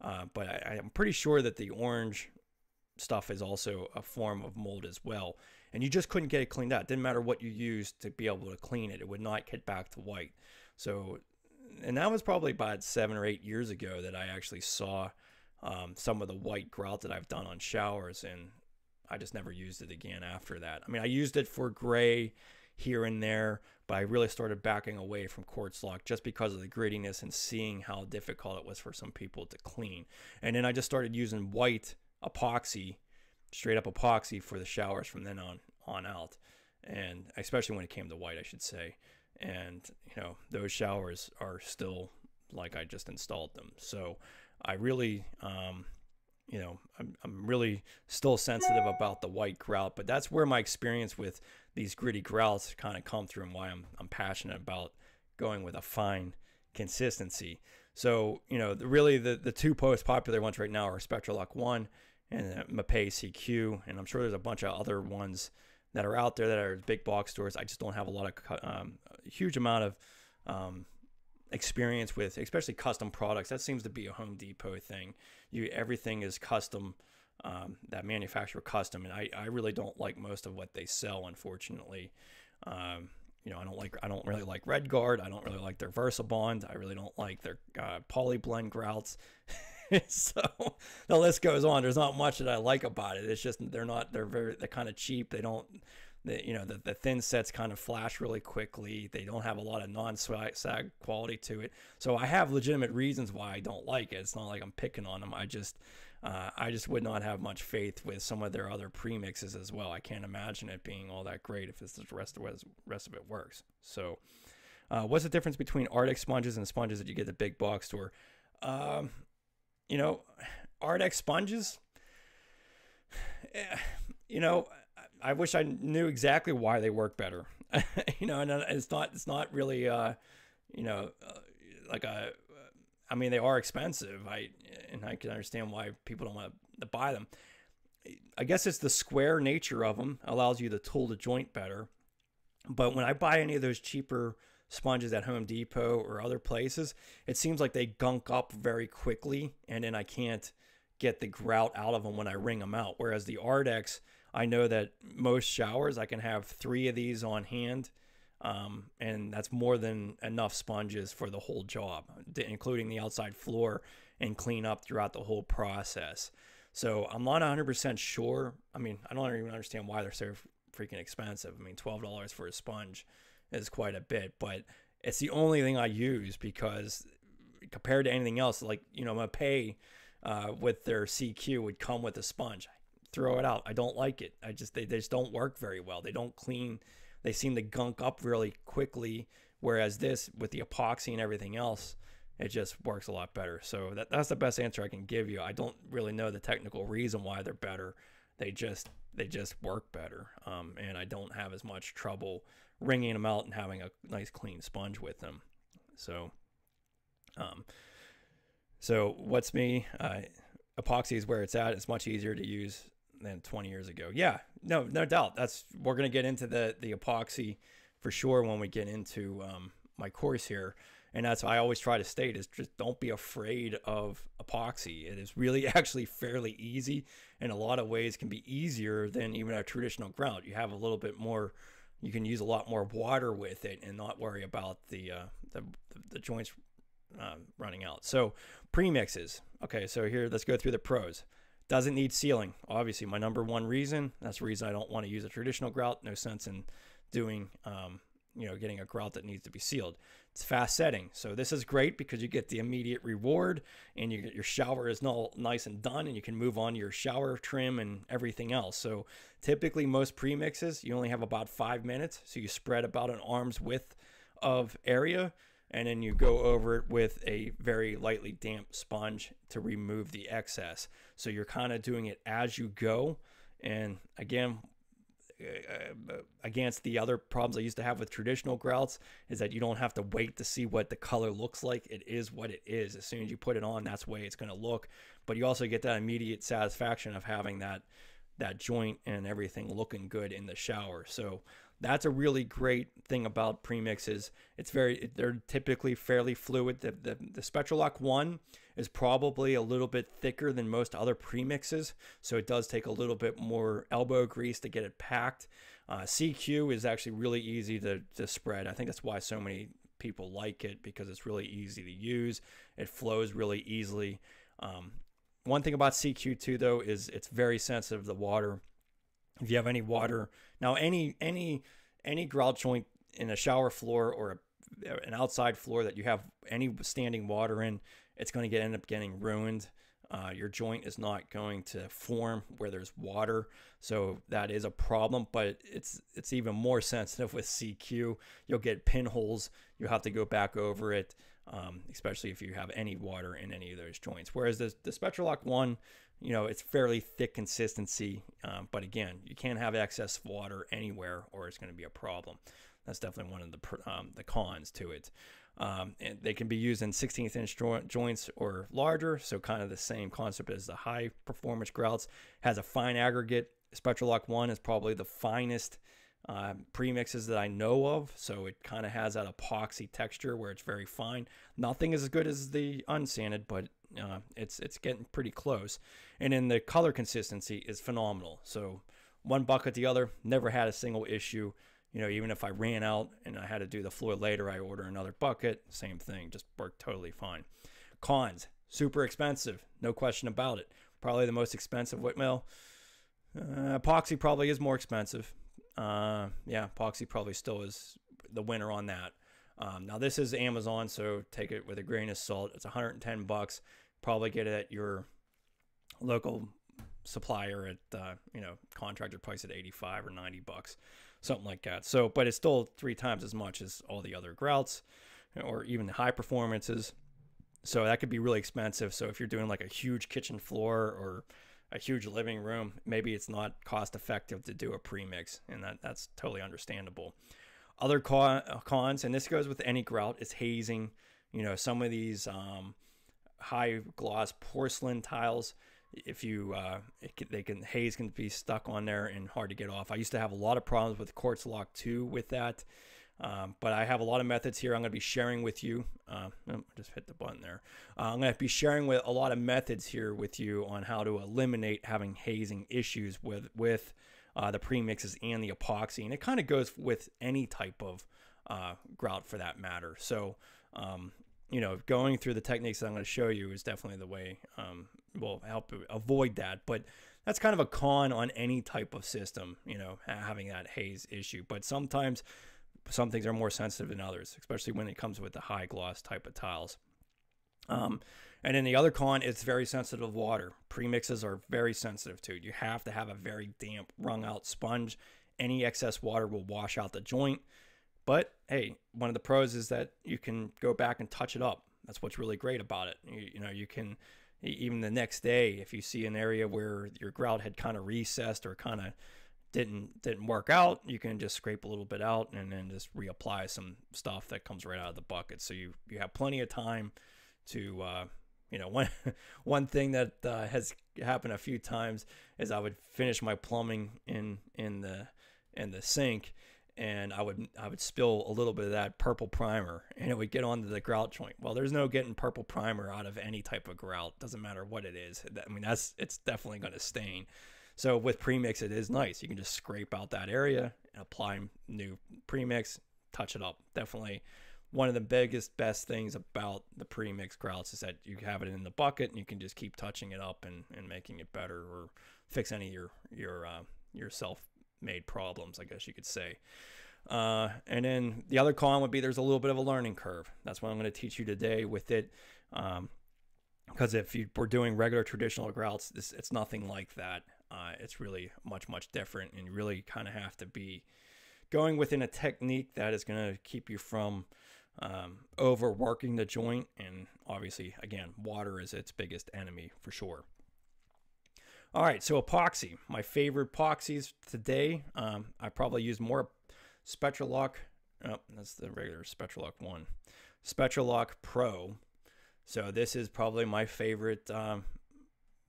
Uh, but I, I'm pretty sure that the orange stuff is also a form of mold as well. And you just couldn't get it cleaned out. It didn't matter what you used to be able to clean it, it would not get back to white. So, and that was probably about seven or eight years ago that I actually saw um, some of the white grout that I've done on showers, and I just never used it again after that. I mean, I used it for gray here and there, but I really started backing away from quartz lock just because of the grittiness and seeing how difficult it was for some people to clean. And then I just started using white epoxy, straight up epoxy for the showers from then on on out, and especially when it came to white, I should say. And you know those showers are still like I just installed them. So I really, um, you know, I'm, I'm really still sensitive about the white grout, but that's where my experience with these gritty grouts kind of come through and why I'm, I'm passionate about going with a fine consistency. So, you know, the, really the, the two most popular ones right now are Spectralock 1 and uh, Mapei CQ, and I'm sure there's a bunch of other ones that are out there that are big box stores. I just don't have a lot of um, a huge amount of um, experience with, especially custom products. That seems to be a Home Depot thing. You everything is custom, um, that manufacturer custom, and I, I really don't like most of what they sell, unfortunately. Um, you know, I don't like I don't really like Redgard. I don't really like their Versa VersaBond. I really don't like their uh, polyblend grouts. <laughs> so the list goes on. There's not much that I like about it. It's just they're not. They're very. They're kind of cheap. They don't. They, you know, the, the thin sets kind of flash really quickly. They don't have a lot of non-sag quality to it. So I have legitimate reasons why I don't like it. It's not like I'm picking on them. I just, uh, I just would not have much faith with some of their other premixes as well. I can't imagine it being all that great if the rest of it, rest of it works. So, uh, what's the difference between Ardex sponges and sponges that you get at the big box store? Um, you know, Ardex sponges. <sighs> You know, I wish I knew exactly why they work better. <laughs> you know, and it's not it's not really uh, you know, uh, like a I mean, they are expensive. I and I can understand why people don't want to buy them. I guess it's the square nature of them allows you to tool the joint better. But when I buy any of those cheaper sponges at Home Depot or other places, it seems like they gunk up very quickly, and then I can't get the grout out of them when I wring them out. Whereas the Ardex, I know that most showers I can have three of these on hand, um, and that's more than enough sponges for the whole job, including the outside floor and clean up throughout the whole process. So I'm not 100% sure. I mean, I don't even understand why they're so freaking expensive. I mean, $12 for a sponge is quite a bit, but it's the only thing I use because compared to anything else, like, you know, Mapei uh, with their CQ would come with a sponge. throw it out. I don't like it. I just, they, they just don't work very well. They don't clean, they seem to gunk up really quickly. Whereas this, with the epoxy and everything else, it just works a lot better. So that, that's the best answer I can give you. I don't really know the technical reason why they're better. They just they just work better, um, and I don't have as much trouble wringing them out and having a nice clean sponge with them. So, um, so what's me? Uh, epoxy is where it's at. It's much easier to use than 20 years ago. Yeah, no, no doubt. That's we're gonna get into the the epoxy for sure when we get into um, my course here. And that's I always try to state is just don't be afraid of epoxy. It is really <laughs> actually fairly easy in a lot of ways can be easier than even a traditional grout. You have a little bit more you can use a lot more water with it and not worry about the uh, the, the, joints uh, running out. So premixes. Okay, so here let's go through the pros. Doesn't need sealing. Obviously, my number one reason. That's the reason I don't want to use a traditional grout. No sense in doing, um, you know, getting a grout that needs to be sealed. It's fast setting. So this is great because you get the immediate reward and you get your shower is all nice and done and you can move on to your shower trim and everything else. So typically most premixes, you only have about five minutes. So you spread about an arm's width of area and then you go over it with a very lightly damp sponge to remove the excess. So you're kind of doing it as you go. And again, uh, against the other problems I used to have with traditional grouts is that you don't have to wait to see what the color looks like. It is what it is. As soon as you put it on, that's the way it's going to look. But you also get that immediate satisfaction of having that that joint and everything looking good in the shower. So that's a really great thing about premixes. It's very they're typically fairly fluid. The the, the Spectralock one is probably a little bit thicker than most other premixes, so it does take a little bit more elbow grease to get it packed. Uh, CQ is actually really easy to, to spread. I think that's why so many people like it because it's really easy to use. It flows really easily. Um, one thing about CQ2 though is it's very sensitive to water. If you have any water now, any any any grout joint in a shower floor or a, an outside floor that you have any standing water in, it's going to get end up getting ruined. Uh, your joint is not going to form where there's water, so that is a problem. But it's it's even more sensitive with CQ. You'll get pinholes. You have to go back over it, um, especially if you have any water in any of those joints. Whereas the the Spectralock one, you know, it's fairly thick consistency. Um, but again, you can't have excess water anywhere, or it's going to be a problem. That's definitely one of the um, the cons to it. Um, and they can be used in 16th inch joints or larger, so kind of the same concept as the high performance grouts. Has a fine aggregate. Spectralock 1 is probably the finest uh, premixes that I know of, so it kind of has that epoxy texture where it's very fine. Nothing is as good as the unsanded, but uh, it's it's getting pretty close. And then the color consistency is phenomenal. So one bucket the other, never had a single issue you know, even if I ran out and I had to do the floor later, I order another bucket, same thing, just worked totally fine. Cons, super expensive, no question about it. Probably the most expensive Whitmill. Uh, epoxy probably is more expensive. Uh, yeah, epoxy probably still is the winner on that. Um, now this is Amazon, so take it with a grain of salt. It's 110 bucks. Probably get it at your local supplier at uh, you know contractor price at 85 or 90 bucks something like that. So, but it's still three times as much as all the other grouts or even the high performances. So that could be really expensive. So if you're doing like a huge kitchen floor or a huge living room, maybe it's not cost effective to do a premix, and that that's totally understandable. Other cons, and this goes with any grout, is hazing. You know, some of these um, high gloss porcelain tiles if you uh, can, they can haze can be stuck on there and hard to get off. I used to have a lot of problems with Quartz Lock 2 with that. Um, but I have a lot of methods here I'm going to be sharing with you. Uh, just hit the button there. Uh, I'm going to be sharing with a lot of methods here with you on how to eliminate having hazing issues with with uh, the premixes and the epoxy, and it kind of goes with any type of uh, grout for that matter. So um, you know, going through the techniques that I'm going to show you is definitely the way um, will help avoid that. But that's kind of a con on any type of system, you know, having that haze issue. But sometimes some things are more sensitive than others, especially when it comes with the high gloss type of tiles. Um, and then the other con it's very sensitive to water. Premixes are very sensitive to it. You have to have a very damp, wrung out sponge. Any excess water will wash out the joint. But hey, one of the pros is that you can go back and touch it up. That's what's really great about it. You, you know, you can even the next day if you see an area where your grout had kind of recessed or kind of didn't didn't work out, you can just scrape a little bit out and then just reapply some stuff that comes right out of the bucket. So you you have plenty of time to uh, you know <laughs> one one thing that uh, has happened a few times is I would finish my plumbing in in the in the sink and I would I would spill a little bit of that purple primer and it would get onto the grout joint. Well, there's no getting purple primer out of any type of grout. Doesn't matter what it is. I mean, that's it's definitely going to stain. So with premix, it is nice. You can just scrape out that area and apply new premix, touch it up. Definitely one of the biggest, best things about the pre-mixed grouts is that you have it in the bucket and you can just keep touching it up and, and making it better or fix any of your your uh, self-made problems, I guess you could say. Uh, and then the other con would be there's a little bit of a learning curve. That's what I'm going to teach you today with it. Um, because if you were doing regular traditional grouts, this it's nothing like that. Uh, it's really much much different, and you really kind of have to be going within a technique that is going to keep you from um, overworking the joint. And obviously, again, water is its biggest enemy for sure. All right, so epoxy, my favorite epoxies today. Um, I probably use more Spectralock. Oh, that's the regular Spectralock one. Spectralock Pro so this is probably my favorite um,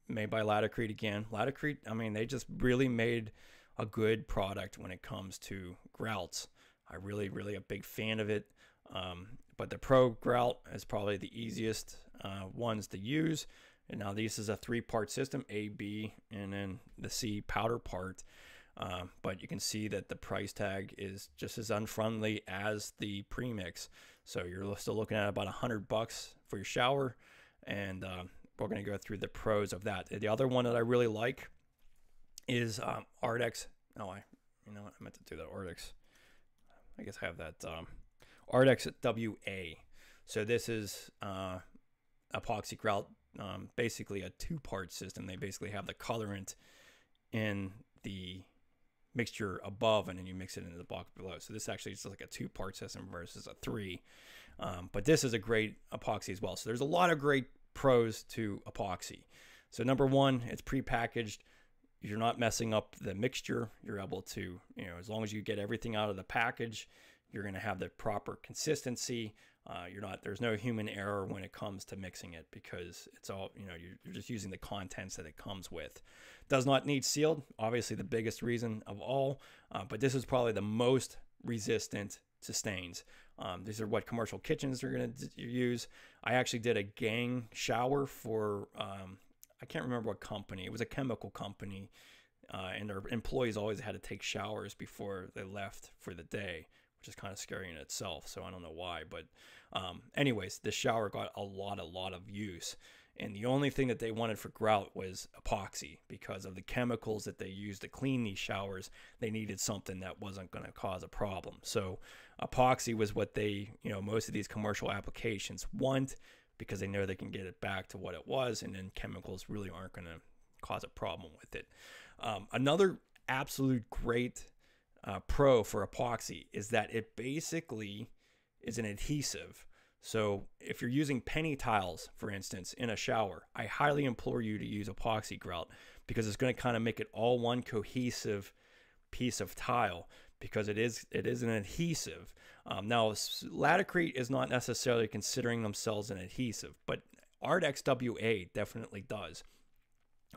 made by Laticrete again. Laticrete, I mean, they just really made a good product when it comes to grouts. I really, really a big fan of it. Um, but the Pro grout is probably the easiest uh, ones to use. And now this is a three-part system, A, B, and then the C powder part. Uh, but you can see that the price tag is just as unfriendly as the premix. So you're still looking at about a hundred bucks for your shower, and uh, we're going to go through the pros of that. The other one that I really like is um, Ardex. Oh, I you know what? I meant to do that Ardex. I guess I have that um, Ardex WA. So this is uh, epoxy grout, um, basically a two-part system. They basically have the colorant in the mixture above and then you mix it into the box below. So this actually is like a two part system versus a three. Um, but this is a great epoxy as well. So there's a lot of great pros to epoxy. So number one, it's pre-packaged. You're not messing up the mixture. You're able to, you know, as long as you get everything out of the package, you're going to have the proper consistency. Uh, you're not there's no human error when it comes to mixing it because it's all you know you're, you're, just using the contents that it comes with. Does not need sealed obviously the biggest reason of all uh, but this is probably the most resistant to stains. Um, these are what commercial kitchens are going to use. I actually did a gang shower for um, i can't remember what company it was a chemical company uh, and their employees always had to take showers before they left for the day which is kind of scary in itself. So I don't know why, but um, anyways, this shower got a lot, a lot of use. And the only thing that they wanted for grout was epoxy because of the chemicals that they used to clean these showers. They needed something that wasn't going to cause a problem. So epoxy was what they, you know, most of these commercial applications want because they know they can get it back to what it was, and then chemicals really aren't going to cause a problem with it. Um, another absolute great uh, pro for epoxy is that it basically is an adhesive. So if you're using penny tiles, for instance, in a shower, I highly implore you to use epoxy grout because it's going to kind of make it all one cohesive piece of tile because it is it is an adhesive. Um, now, Laticrete is not necessarily considering themselves an adhesive, but Ardex WA definitely does.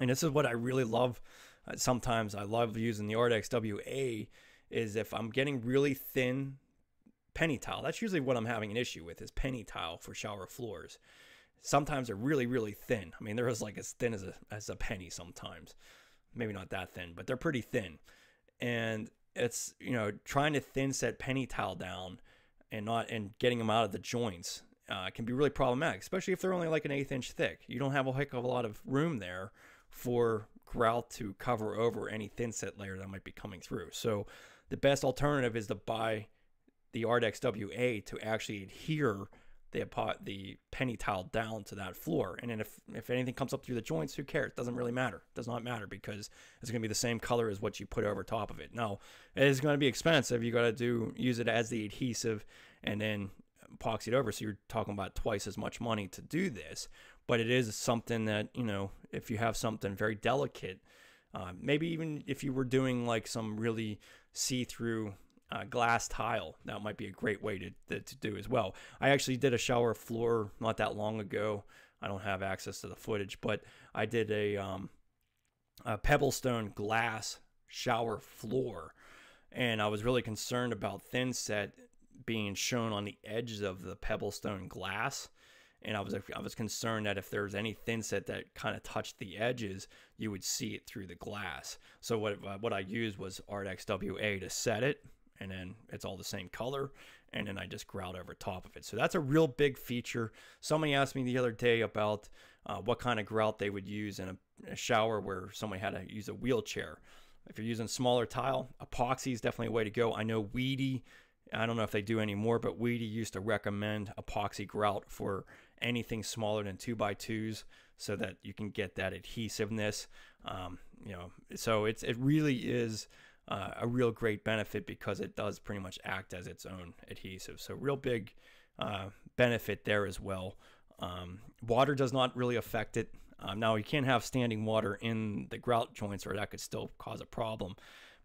And this is what I really love. Uh, sometimes I love using the WA is if I'm getting really thin penny tile. That's usually what I'm having an issue with is penny tile for shower floors. Sometimes they're really, really thin. I mean, they're as like as thin as a as a penny sometimes. Maybe not that thin, but they're pretty thin. And it's you know trying to thin set penny tile down and not and getting them out of the joints uh, can be really problematic, especially if they're only like an eighth inch thick. You don't have a heck of a lot of room there for grout to cover over any thin set layer that might be coming through. So the best alternative is to buy the Ardex WA to actually adhere the the penny tile down to that floor. And then if, if anything comes up through the joints, who cares? Doesn't really matter. Does not matter because it's going to be the same color as what you put over top of it. Now, it is going to be expensive. You got to do use it as the adhesive and then epoxy it over. So you're talking about twice as much money to do this. But it is something that, you know, if you have something very delicate, uh, maybe even if you were doing like some really see-through uh, glass tile. That might be a great way to, to, to, do as well. I actually did a shower floor not that long ago. I don't have access to the footage, but I did a, um, a Pebblestone glass shower floor. And I was really concerned about thin set being shown on the edges of the Pebblestone glass and I was I was concerned that if there was any thin set that kind of touched the edges, you would see it through the glass. So what uh, what I used was Ardex WA to set it, and then it's all the same color and then I just grout over top of it. So that's a real big feature. Somebody asked me the other day about uh, what kind of grout they would use in a, a, shower where somebody had to use a wheelchair. If you're using smaller tile, epoxy is definitely a way to go. I know Wedi, I don't know if they do anymore, but Wedi used to recommend epoxy grout for anything smaller than two by twos so that you can get that adhesiveness. Um, you know, so it's it really is uh, a real great benefit because it does pretty much act as its own adhesive. So real big uh, benefit there as well. Um, water does not really affect it. Um, now you can't have standing water in the grout joints, or that could still cause a problem.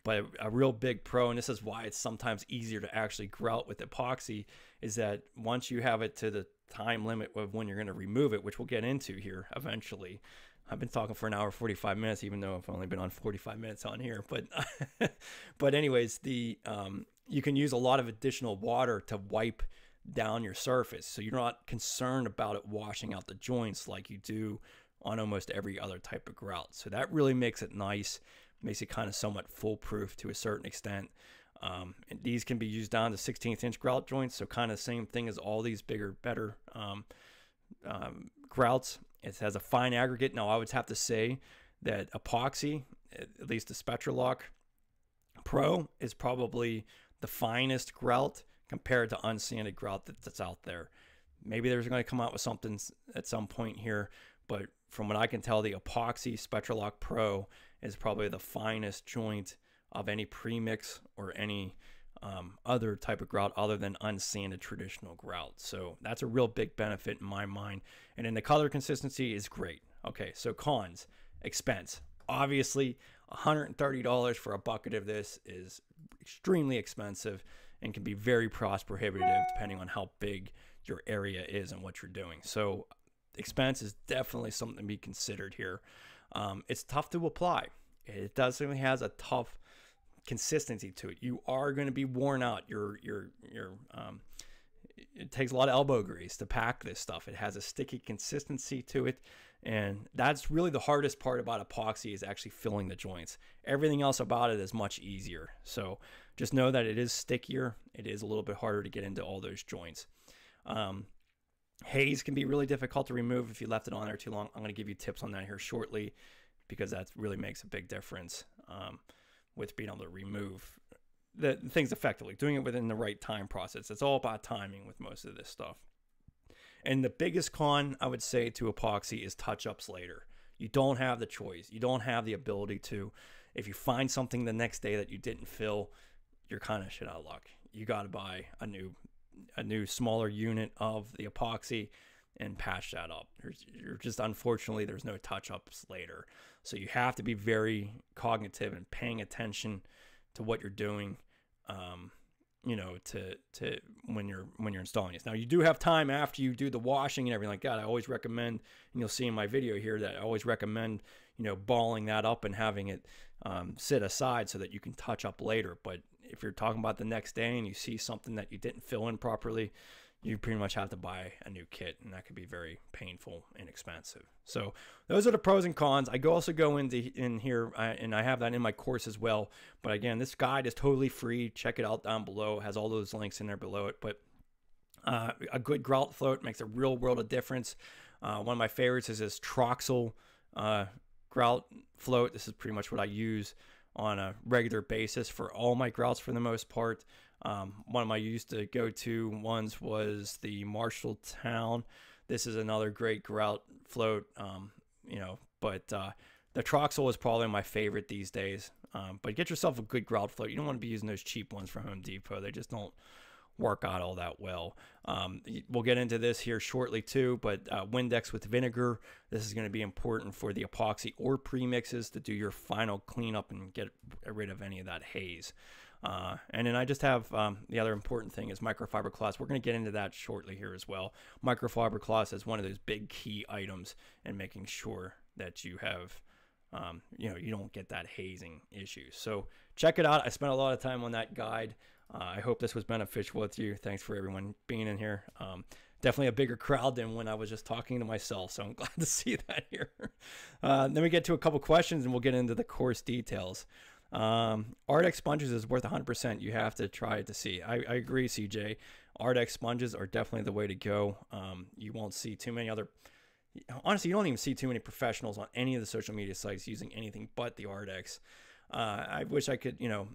But a real big pro, and this is why it's sometimes easier to actually grout with epoxy, is that once you have it to the time limit of when you're going to remove it, which we'll get into here eventually. I've been talking for an hour 45 minutes, even though I've only been on 45 minutes on here. But, <laughs> but anyways, the um, you can use a lot of additional water to wipe down your surface, so you're not concerned about it washing out the joints like you do on almost every other type of grout. So that really makes it nice, makes it kind of somewhat foolproof to a certain extent. Um, these can be used down to 16th inch grout joints, so kind of the same thing as all these bigger, better um, um, grouts. It has a fine aggregate. Now, I would have to say that epoxy, at least the Spectralock Pro, is probably the finest grout compared to unsanded grout that's out there. Maybe there's going to come out with something at some point here, but from what I can tell, the epoxy Spectralock Pro is probably the finest joint of any premix or any um, other type of grout other than unsanded traditional grout. So that's a real big benefit in my mind. And then the color consistency is great. Okay, so cons, expense. Obviously, $130 for a bucket of this is extremely expensive and can be very cost prohibitive depending on how big your area is and what you're doing. So expense is definitely something to be considered here. Um, it's tough to apply. It definitely has a tough consistency to it. You are going to be worn out. Your your your um, it takes a lot of elbow grease to pack this stuff. It has a sticky consistency to it, and that's really the hardest part about epoxy is actually filling the joints. Everything else about it is much easier. So just know that it is stickier. It is a little bit harder to get into all those joints. Um, haze can be really difficult to remove if you left it on there too long. I'm going to give you tips on that here shortly because that really makes a big difference. Um, with being able to remove the things effectively, doing it within the right time process. It's all about timing with most of this stuff. And the biggest con I would say to epoxy is touch ups later. You don't have the choice. You don't have the ability to. If you find something the next day that you didn't fill, you're kind of shit out of luck. You got to buy a new, a new smaller unit of the epoxy and patch that up. You're just unfortunately there's no touch ups later. So you have to be very cognitive and paying attention to what you're doing. Um, you know, to to when you're when you're installing this. Now you do have time after you do the washing and everything like that. I always recommend, and you'll see in my video here that I always recommend, you know, balling that up and having it um, sit aside so that you can touch up later. But if you're talking about the next day and you see something that you didn't fill in properly, you pretty much have to buy a new kit, and that could be very painful and expensive. So those are the pros and cons. I go also go into in here, and I have that in my course as well. But again, this guide is totally free. Check it out down below. It has all those links in there below it. But uh, a good grout float makes a real world of difference. Uh, one of my favorites is this Troxell uh, grout float. This is pretty much what I use on a regular basis for all my grouts for the most part. Um, one of my used to go to ones was the Marshalltown. This is another great grout float, um, you know, but uh, the Troxell is probably my favorite these days. Um, but get yourself a good grout float. You don't want to be using those cheap ones from Home Depot. They just don't work out all that well. Um, we'll get into this here shortly too, but uh, Windex with vinegar, this is going to be important for the epoxy or premixes to do your final cleanup and get rid of any of that haze. Uh, and then I just have um, the other important thing is microfiber cloths. We're going to get into that shortly here as well. Microfiber cloths is one of those big key items in making sure that you have, um, you know, you don't get that hazing issue. So check it out. I spent a lot of time on that guide. Uh, I hope this was beneficial with you. Thanks for everyone being in here. Um, definitely a bigger crowd than when I was just talking to myself. So I'm <laughs> glad to see that here. Uh, then we get to a couple questions and we'll get into the course details. Um, Ardex sponges is worth 100%. You have to try it to see. I, I agree, CJ. Ardex sponges are definitely the way to go. Um, you won't see too many other. Honestly, you don't even see too many professionals on any of the social media sites using anything but the Ardex. Uh, I wish I could, you know,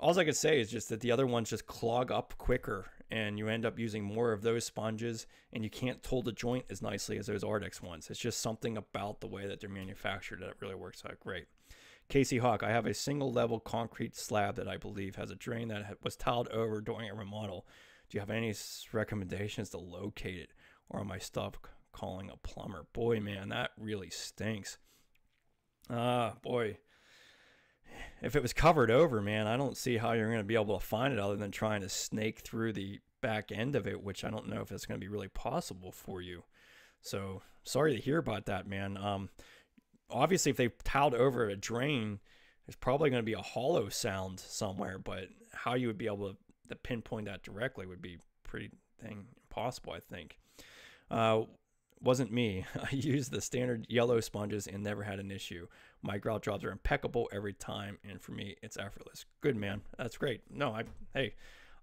all I could say is just that the other ones just clog up quicker and you end up using more of those sponges and you can't toll the joint as nicely as those Ardex ones. It's just something about the way that they're manufactured that really works out great. Casey Hawk, I have a single level concrete slab that I believe has a drain that was tiled over during a remodel. Do you have any recommendations to locate it or am I stuck calling a plumber? Boy, man, that really stinks. Ah, boy if it was covered over, man, I don't see how you're going to be able to find it other than trying to snake through the back end of it, which I don't know if it's going to be really possible for you. So sorry to hear about that, man. Um, obviously, if they tiled over a drain, there's probably going to be a hollow sound somewhere, but how you would be able to, pinpoint that directly would be pretty dang impossible, I think. Uh, wasn't me. <laughs> I used the standard yellow sponges and never had an issue. My grout jobs are impeccable every time, and for me, it's effortless. Good man, that's great. No, I hey,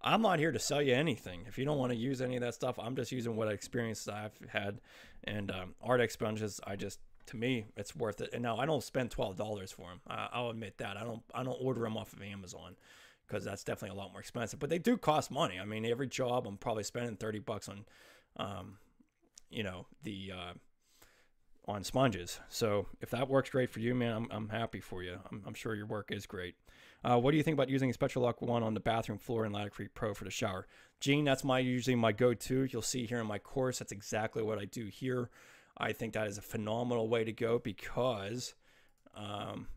I'm not here to sell you anything. If you don't want to use any of that stuff, I'm just using what experiences I've had. And um, Ardex sponges, I just to me, it's worth it. And now I don't spend twelve dollars for them. I'll admit that. I don't I don't order them off of Amazon because that's definitely a lot more expensive. But they do cost money. I mean, every job I'm probably spending thirty bucks on. Um, you know the uh, on sponges. So if that works great for you, man, I'm, I'm happy for you. I'm, I'm sure your work is great. Uh, what do you think about using a Spectralock one on the bathroom floor in Laticrete Pro for the shower? Gene, that's my usually my go-to. You'll see here in my course, that's exactly what I do here. I think that is a phenomenal way to go because um,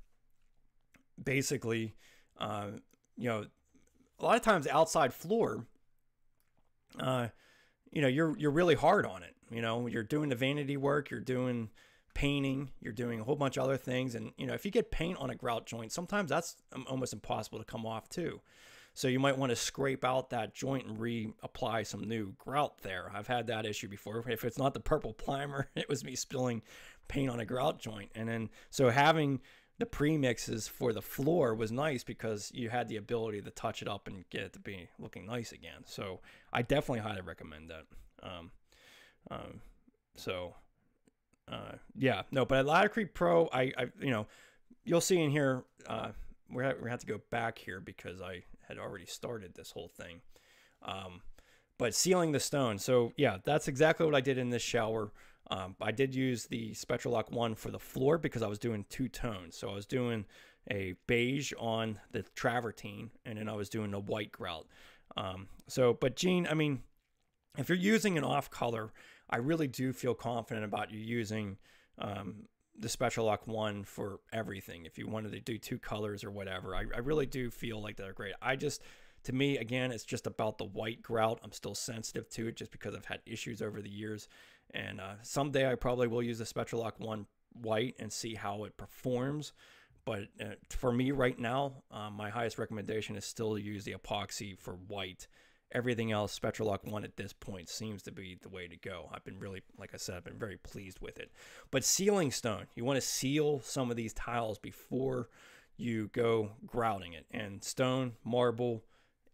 basically, uh, you know, a lot of times outside floor, uh, you know, you're you're really hard on it. You know, you're doing the vanity work, you're doing painting, you're doing a whole bunch of other things. And, you know, if you get paint on a grout joint, sometimes that's almost impossible to come off too. So you might want to scrape out that joint and reapply some new grout there. I've had that issue before. If it's not the purple primer, <laughs> it was me spilling paint on a grout joint. And then, so having the premixes for the floor was nice because you had the ability to touch it up and get it to be looking nice again. So I definitely highly recommend that. Um, um, so, uh, yeah, no, but at Laticrete Pro, I, I, you know, you'll see in here, uh, gonna have to go back here because I had already started this whole thing. Um, but sealing the stone. So yeah, that's exactly what I did in this shower. Um, I did use the Spectralock one for the floor because I was doing two tones. So I was doing a beige on the travertine and then I was doing a white grout. Um, so, but Gene, I mean, if you're using an off color, I really do feel confident about you using um, the Spectralock one for everything. If you wanted to do two colors or whatever, I, I really do feel like they're great. I just, to me, again, it's just about the white grout. I'm still sensitive to it just because I've had issues over the years. And uh, someday I probably will use the Spectralock one white and see how it performs. But uh, for me right now, um, my highest recommendation is still to use the epoxy for white everything else, Spectralock 1 at this point seems to be the way to go. I've been really, like I said, I've been very pleased with it. But sealing stone, you want to seal some of these tiles before you go grouting it. And stone, marble,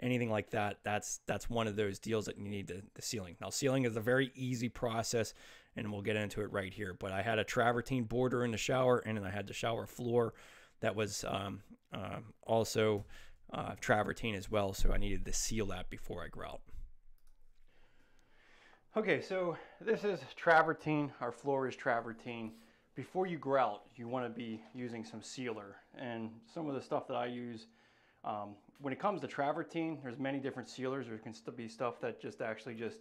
anything like that, that's that's one of those deals that you need the, the sealing. Now, sealing is a very easy process, and we'll get into it right here. But I had a travertine border in the shower, and then I had the shower floor that was um, uh, also uh, travertine as well, so I needed to seal that before I grout. Okay, so this is travertine. Our floor is travertine. Before you grout, you want to be using some sealer. And some of the stuff that I use, um, when it comes to travertine, there's many different sealers. There can still be stuff that just actually just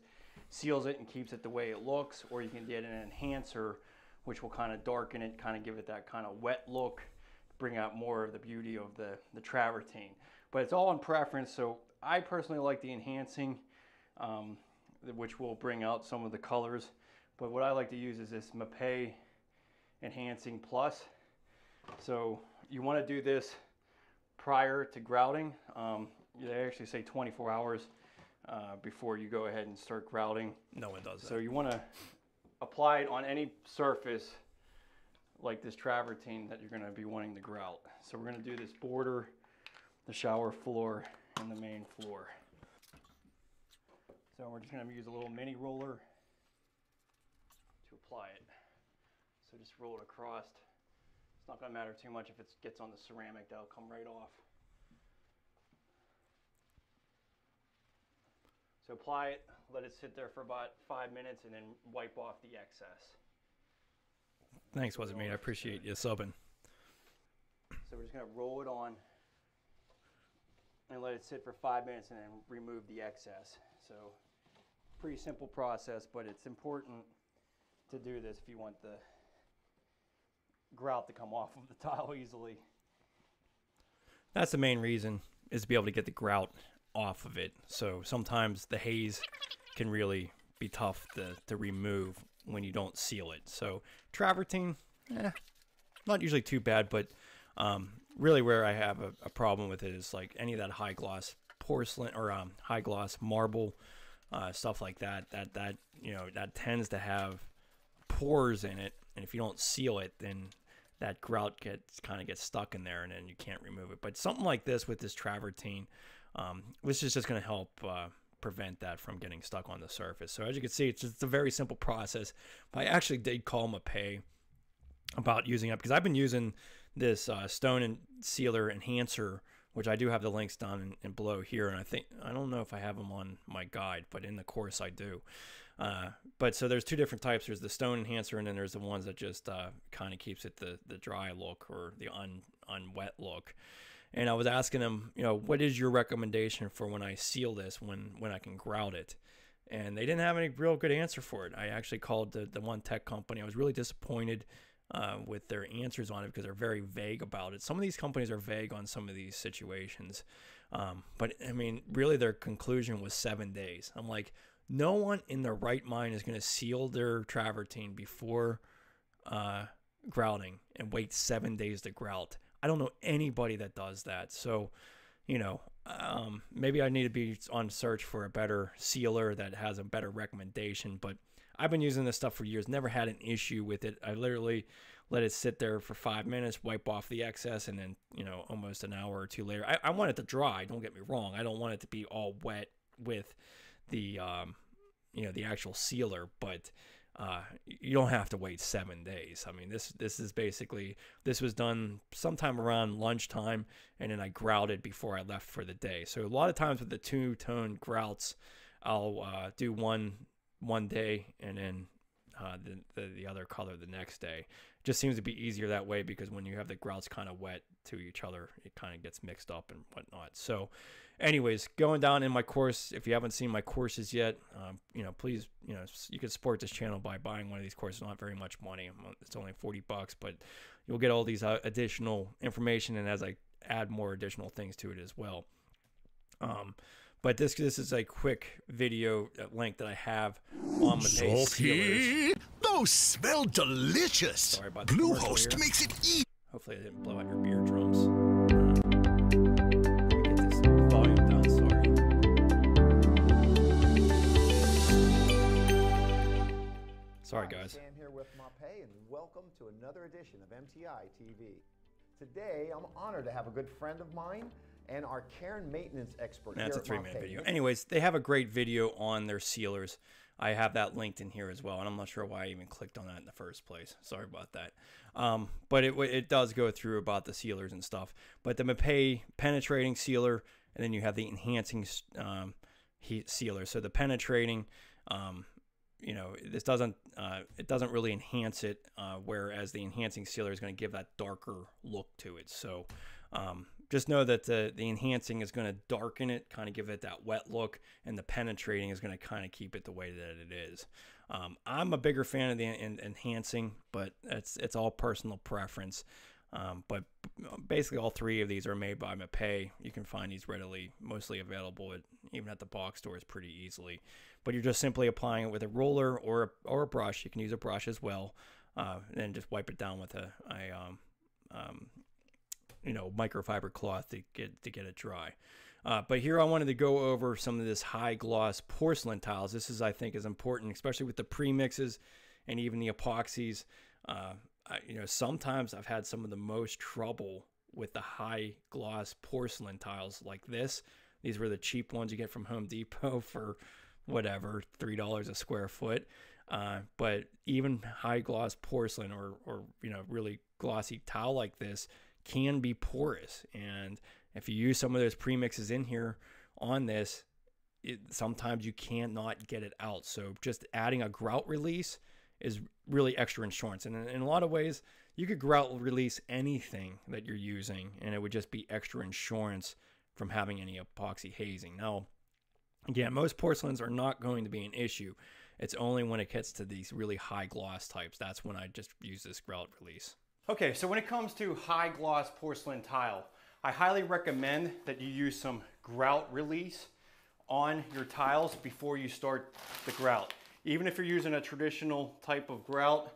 seals it and keeps it the way it looks, or you can get an enhancer, which will kind of darken it, kind of give it that kind of wet look, bring out more of the beauty of the, the travertine but it's all in preference. So I personally like the enhancing, um, which will bring out some of the colors. But what I like to use is this Mapei Enhancing Plus. So you want to do this prior to grouting. Um, they actually say 24 hours uh, before you go ahead and start grouting. No one does that. So you want to apply it on any surface like this travertine that you're going to be wanting to grout. So we're going to do this border, the shower floor, and the main floor. So we're just going to use a little mini roller to apply it. So just roll it across. It's not going to matter too much if it gets on the ceramic, that'll come right off. So apply it, let it sit there for about five minutes, and then wipe off the excess. Thanks, wasn't me. I appreciate you subbing. So we're just gonna roll it on and let it sit for five minutes, and then remove the excess. So pretty simple process, but it's important to do this if you want the grout to come off of the <laughs> tile easily. That's the main reason is to be able to get the grout off of it. So sometimes the haze can really be tough to, to remove when you don't seal it. So travertine, eh, not usually too bad, but um, really where I have a, a, problem with it is like any of that high gloss porcelain or um, high gloss marble uh, stuff like that. That that you know that tends to have pores in it, and if you don't seal it, then that grout gets kind of gets stuck in there, and then you can't remove it. But something like this with this travertine, um, which is just going to help uh, prevent that from getting stuck on the surface. So as you can see, it's just a very simple process. But I actually did call Mapei about using it because I've been using this uh, stone and sealer enhancer, which I do have the links down in, in, below here. And I think, I don't know if I have them on my guide, but in the course I do. Uh, but so there's two different types. There's the stone enhancer, and then there's the ones that just uh, kind of keeps it the, the dry look or the un, unwet look and I was asking them, you know, what is your recommendation for when I seal this, when when I can grout it? And they didn't have any real good answer for it. I actually called the the one tech company. I was really disappointed uh, with their answers on it because they're very vague about it. Some of these companies are vague on some of these situations, um, but I mean, really, their conclusion was seven days. I'm like, no one in their right mind is going to seal their travertine before uh, grouting and wait seven days to grout. I don't know anybody that does that. So, you know, um, maybe I need to be on search for a better sealer that has a better recommendation. But I've been using this stuff for years, never had an issue with it. I literally let it sit there for five minutes, wipe off the excess, and then, you know, almost an hour or two later, I, I want it to dry. Don't get me wrong. I don't want it to be all wet with the, um, you know, the actual sealer, but uh, you don't have to wait seven days. I mean, this this is basically this was done sometime around lunchtime, and then I grouted before I left for the day. So a lot of times with the two tone grouts, I'll uh, do one one day and then uh, the, the, the other color the next day. Just seems to be easier that way because when you have the grouts kind of wet to each other, it kind of gets mixed up and whatnot. So anyways, going down in my course, if you haven't seen my courses yet, um, you know, please, you know, you can support this channel by buying one of these courses. Not very much money. It's only 40 bucks, but you'll get all these uh, additional information. And as I add more additional things to it as well. Um, but this this is a quick video uh, link that I have on my Sophie, those smell delicious. Sorry about Bluehost makes it easy. Hopefully, I didn't blow out your eardrums. Uh, sorry, guys. I'm Sam here with Mapei, and welcome to another edition of MTI TV. Today, I'm honored to have a good friend of mine and our care and maintenance expert. That's a three-minute video. Anyways, they have a great video on their sealers. I have that linked in here as well, and I'm not sure why I even clicked on that in the first place. Sorry about that. Um, but it it does go through about the sealers and stuff. But the Mapei penetrating sealer, and then you have the enhancing um, heat sealer. So the penetrating. Um, you know this doesn't uh, it doesn't really enhance it uh, whereas the enhancing sealer is going to give that darker look to it so um, just know that the, the enhancing is going to darken it kind of give it that wet look and the penetrating is going to kind of keep it the way that it is um, i'm a bigger fan of the en- enhancing but it's it's all personal preference um, but basically, all three of these are made by Mapei. You can find these readily, mostly available at, even at the box stores pretty easily. But you're just simply applying it with a roller or a, or a brush. You can use a brush as well, uh, and just wipe it down with a, a um, um, you know microfiber cloth to get to get it dry. Uh, but here I wanted to go over some of this high gloss porcelain tiles. This is I think is important, especially with the premixes and even the epoxies. Uh, I, you know, sometimes I've had some of the most trouble with the high gloss porcelain tiles like this. These were the cheap ones you get from Home Depot <laughs> for whatever, $3 a square foot. Uh, but even high gloss porcelain or, or, you know, really glossy tile like this can be porous. And if you use some of those premixes in here on this, it, sometimes you cannot get it out. So just adding a grout release is really extra insurance. And in, in, a lot of ways, you could grout release anything that you're using, and it would just be extra insurance from having any epoxy hazing. Now, again, most porcelains are not going to be an issue. It's only when it gets to these really high gloss types that's when I just use this grout release. Okay, so when it comes to high gloss porcelain tile, I highly recommend that you use some grout release on your tiles before you start the grout. Even if you're using a traditional type of grout,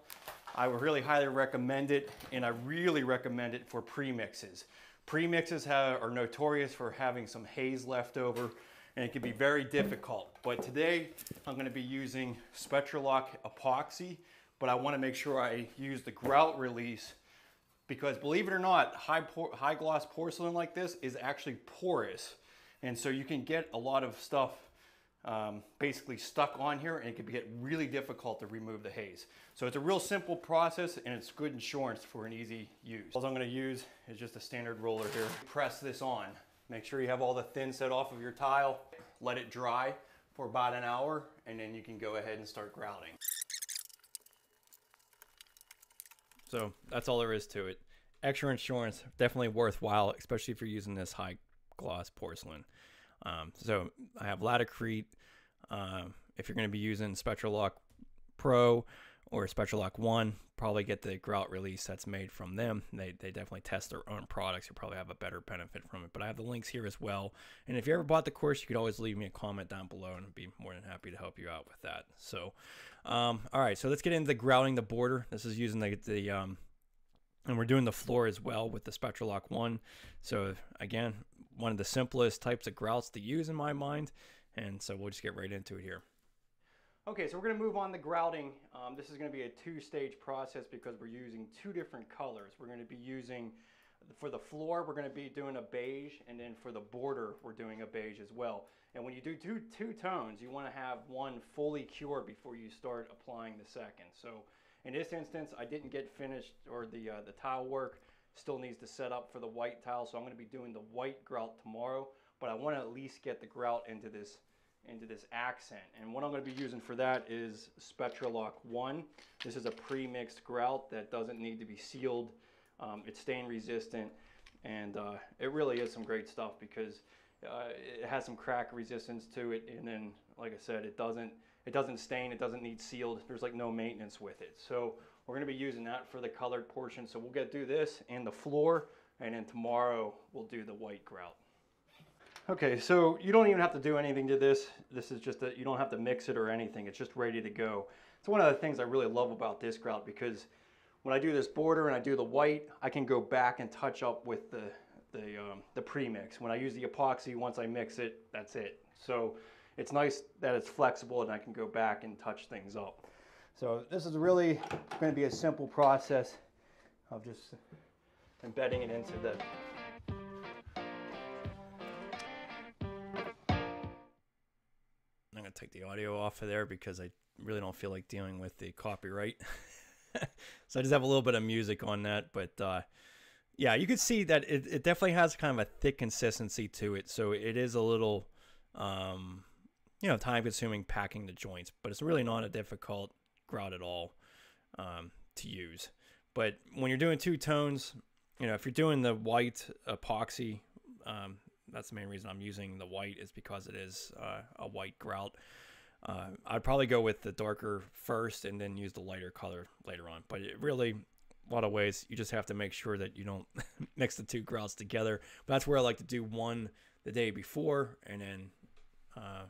I would really highly recommend it, and I really recommend it for premixes. Premixes are notorious for having some haze left over, and it can be very difficult. But today, I'm gonna be using Spectralock epoxy, but I wanna make sure I use the grout release because believe it or not, high, high gloss porcelain like this is actually porous. And so you can get a lot of stuff um, basically stuck on here and it can get really difficult to remove the haze. So it's a real simple process and it's good insurance for an easy use. All I'm gonna use is just a standard roller here. Press this on. Make sure you have all the thin set off of your tile. Let it dry for about an hour and then you can go ahead and start grouting. So that's all there is to it. Extra insurance, definitely worthwhile, especially if you're using this high gloss porcelain. Um, so I have Laticrete. Um, if you're going to be using Spectralock Pro or Spectralock One, probably get the grout release that's made from them. They, they definitely test their own products. You probably have a better benefit from it. But I have the links here as well. And if you ever bought the course, you could always leave me a comment down below and I'd be more than happy to help you out with that. So, um, all right, so let's get into the grouting the border. This is using the, the um, and we're doing the floor as well with the Spectralock 1. So again, one of the simplest types of grouts to use in my mind. And so we'll just get right into it here. Okay, so we're going to move on to grouting. Um, this is going to be a two-stage process because we're using two different colors. We're going to be using, for the floor, we're going to be doing a beige, and then for the border, we're doing a beige as well. And when you do two, two tones, you want to have one fully cured before you start applying the second. So in this instance, I didn't get finished, or the, uh, the tile work still needs to set up for the white tile. So I'm going to be doing the white grout tomorrow, but I want to at least get the grout into this into this accent. And what I'm going to be using for that is Spectralock 1. This is a pre-mixed grout that doesn't need to be sealed. Um, it's stain resistant and uh, it really is some great stuff because uh, it has some crack resistance to it and then like I said it doesn't it doesn't stain, it doesn't need sealed. There's like no maintenance with it. So we're gonna be using that for the colored portion. So we'll get do this and the floor, and then tomorrow we'll do the white grout. Okay, so you don't even have to do anything to this. This is just that you don't have to mix it or anything. It's just ready to go. It's one of the things I really love about this grout because when I do this border and I do the white, I can go back and touch up with the, the, um, the pre-mix. When I use the epoxy, once I mix it, that's it. So it's nice that it's flexible and I can go back and touch things up. So this is really going to be a simple process of just embedding it into the take the audio off of there because I really don't feel like dealing with the copyright. <laughs> so I just have a little bit of music on that, but uh, yeah, you can see that it, it definitely has kind of a thick consistency to it. So it is a little um, you know, time consuming packing the joints, but it's really not a difficult grout at all um, to use. But when you're doing two tones, you know, if you're doing the white epoxy, um, that's the main reason I'm using the white is because it is uh, a white grout. Uh, I'd probably go with the darker first and then use the lighter color later on. But it really, a lot of ways, you just have to make sure that you don't <laughs> mix the two grouts together. But that's where I like to do one the day before and then uh,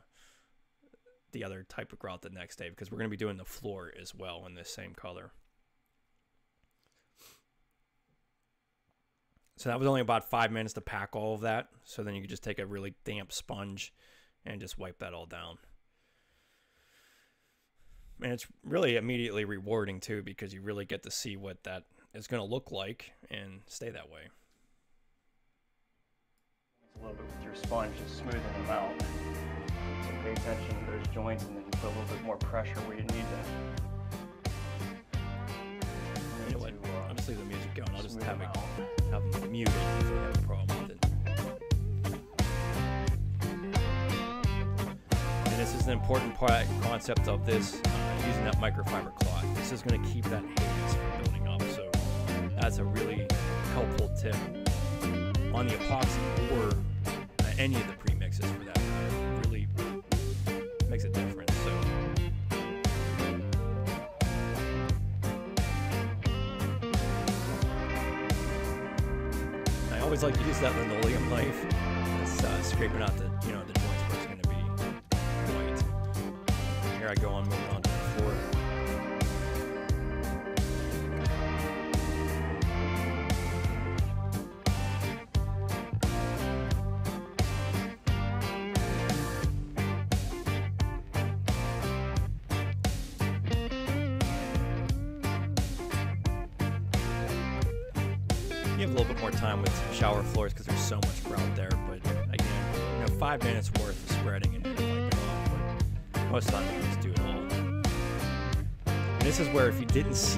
the other type of grout the next day because we're going to be doing the floor as well in this same color. So that was only about five minutes to pack all of that. So then you could just take a really damp sponge and just wipe that all down. and it's really immediately rewarding too because you really get to see what that is going to look like and stay that way. a little bit with your sponge, just smoothing them out. So pay attention to those joints and then put a little bit more pressure where you need to. You know what? I'll just leave the music. I'll just have them it have them muted if they have a problem with it. And this is an important part concept of this uh, using that microfiber cloth. This is going to keep that haze from building up. So that's a really helpful tip on the epoxy or uh, any of the premixes for that matter. Really makes a difference. Always like use that linoleum knife. It's uh, scraping out the you know the joints where it's going to be white. Here I go on moving on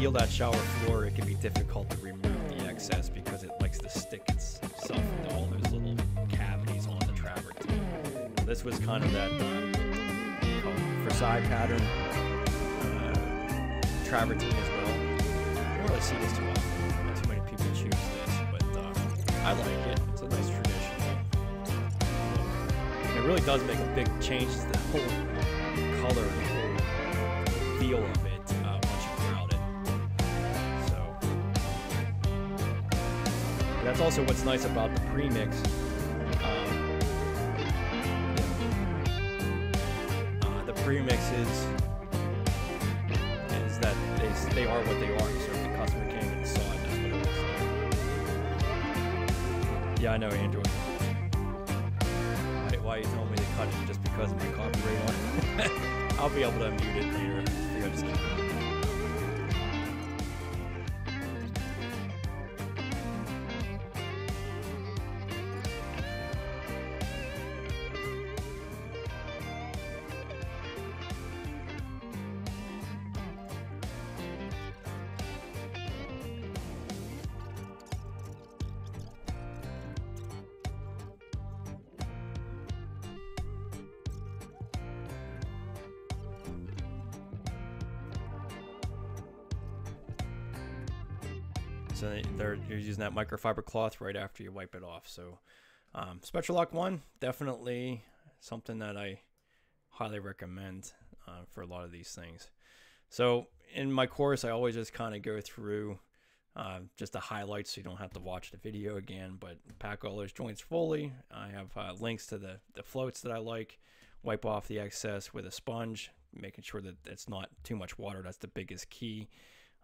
seal that shower floor, it can be difficult to remove the excess because it likes to stick itself into all those little cavities on the travertine. This was kind of that uh, Versailles pattern uh, travertine as well. I don't really see this too often. Not too many people choose this, but uh, I like it. It's a nice tradition. It really does make a big change to the whole color, also what's nice about the premix. Um, uh, the premixes is that they, they are what they are. So if the customer came and saw it, that's what it was. Yeah, I know, Andrew. Why, you telling me to cut it just because of my copyright on it? <laughs> I'll be able to mute it later. I just keep it. Microfiber cloth right after you wipe it off. So um, Spectralock One definitely something that I highly recommend uh, for a lot of these things. So in my course, I always just kind of go through uh, just the highlights, so you don't have to watch the video again. But pack all those joints fully. I have uh, links to the the floats that I like. Wipe off the excess with a sponge, making sure that it's not too much water. That's the biggest key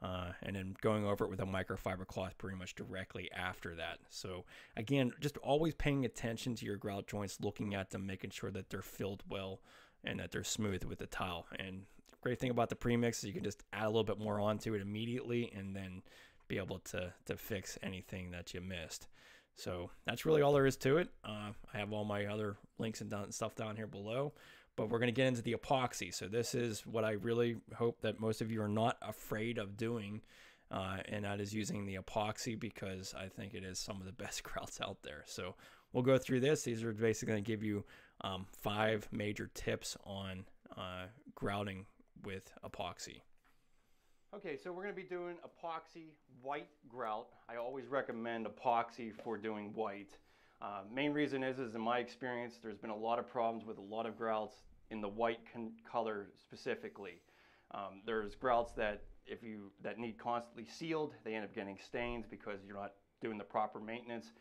uh, and then going over it with a microfiber cloth pretty much directly after that. So again, just always paying attention to your grout joints, looking at them, making sure that they're filled well and that they're smooth with the tile. And the great thing about the premix is you can just add a little bit more onto it immediately and then be able to to fix anything that you missed. So that's really all there is to it. Uh, I have all my other links and stuff down here below but we're going to get into the epoxy. So this is what I really hope that most of you are not afraid of doing, uh, and that is using the epoxy because I think it is some of the best <laughs> grouts out there. So we'll go through this. These are basically going to give you um, five major tips on uh, grouting with epoxy. Okay, so we're going to be doing epoxy white grout. I always recommend epoxy for doing white. Uh, main reason is, is in my experience, there's been a lot of problems with a lot of grouts in the white color specifically. Um, there's grouts that if you that need constantly sealed, they end up getting stains because you're not doing the proper maintenance.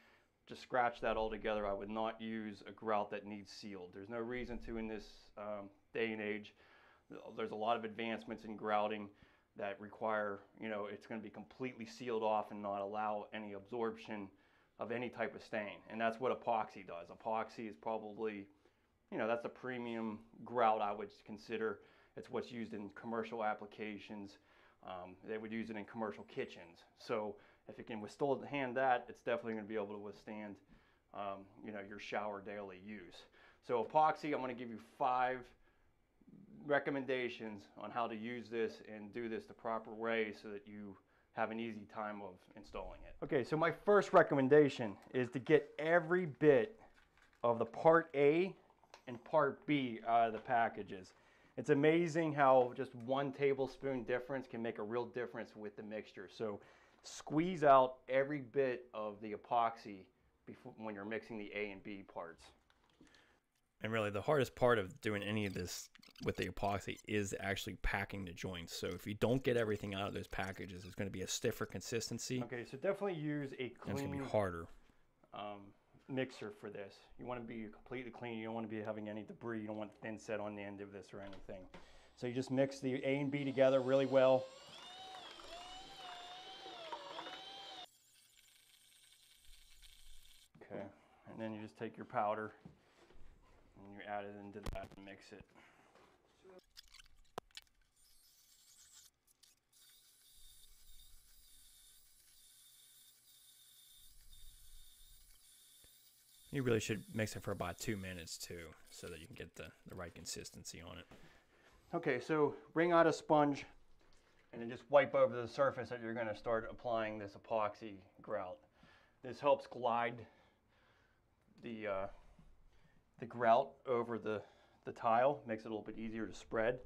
Just scratch that altogether. I would not use a grout that needs sealed. There's no reason to in this um, day and age. There's a lot of advancements in grouting that require, you know, it's going to be completely sealed off and not allow any absorption of any type of stain. And that's what epoxy does. Epoxy is probably, you know, that's a premium grout I would consider. It's what's used in commercial applications. Um, they would use it in commercial kitchens. So if it can withstand that, it's definitely going to be able to withstand, um, you know, your shower daily use. So epoxy, I'm going to give you five recommendations on how to use this and do this the proper way so that you have an easy time of installing it. Okay, so my first recommendation is to get every bit of the part A and part B out of the packages. It's amazing how just one tablespoon difference can make a real difference with the mixture. So squeeze out every bit of the epoxy before, when you're mixing the A and B parts. And really, the hardest part of doing any of this with the epoxy is actually packing the joints. So if you don't get everything out of those packages, it's going to be a stiffer consistency. Okay, so definitely use a clean. it's going to be harder. Um, mixer for this. You want to be completely clean. You don't want to be having any debris. You don't want thin set on the end of this or anything. So you just mix the A and B together really well. Okay, and then you just take your powder and you add it into that and mix it. You really should mix it for about two minutes too, so that you can get the, the right consistency on it. Okay, so bring out a sponge and then just wipe over the surface that you're going to start applying this epoxy grout. This helps glide the, uh, the grout over the, the tile, makes it a little bit easier to spread.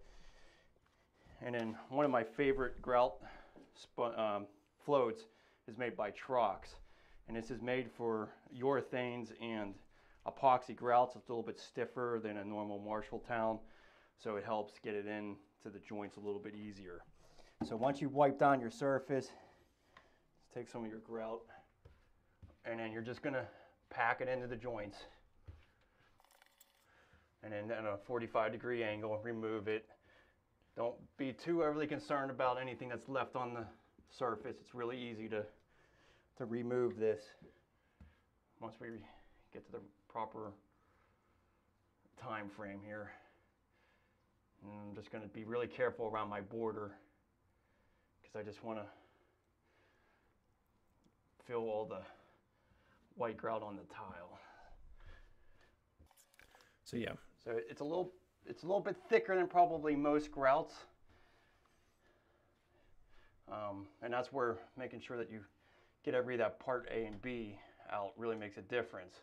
And then one of my favorite grout um, floats is made by Trox. And this is made for urethanes and epoxy grouts. It's a little bit stiffer than a normal Marshalltown, so it helps get it in to the joints a little bit easier. So once you've wiped down your surface, take some of your grout, and then you're just gonna pack it into the joints. And then at a 45 degree angle, remove it. Don't be too overly concerned about anything that's left on the surface. It's really easy to to remove this once we get to the proper time frame here. And I'm just going to be really careful around my border because I just want to fill all the white grout on the tile. So yeah. So it's a little it's a little bit thicker than probably most grouts. Um, and that's where making sure that you get every that part A and B out really makes a difference.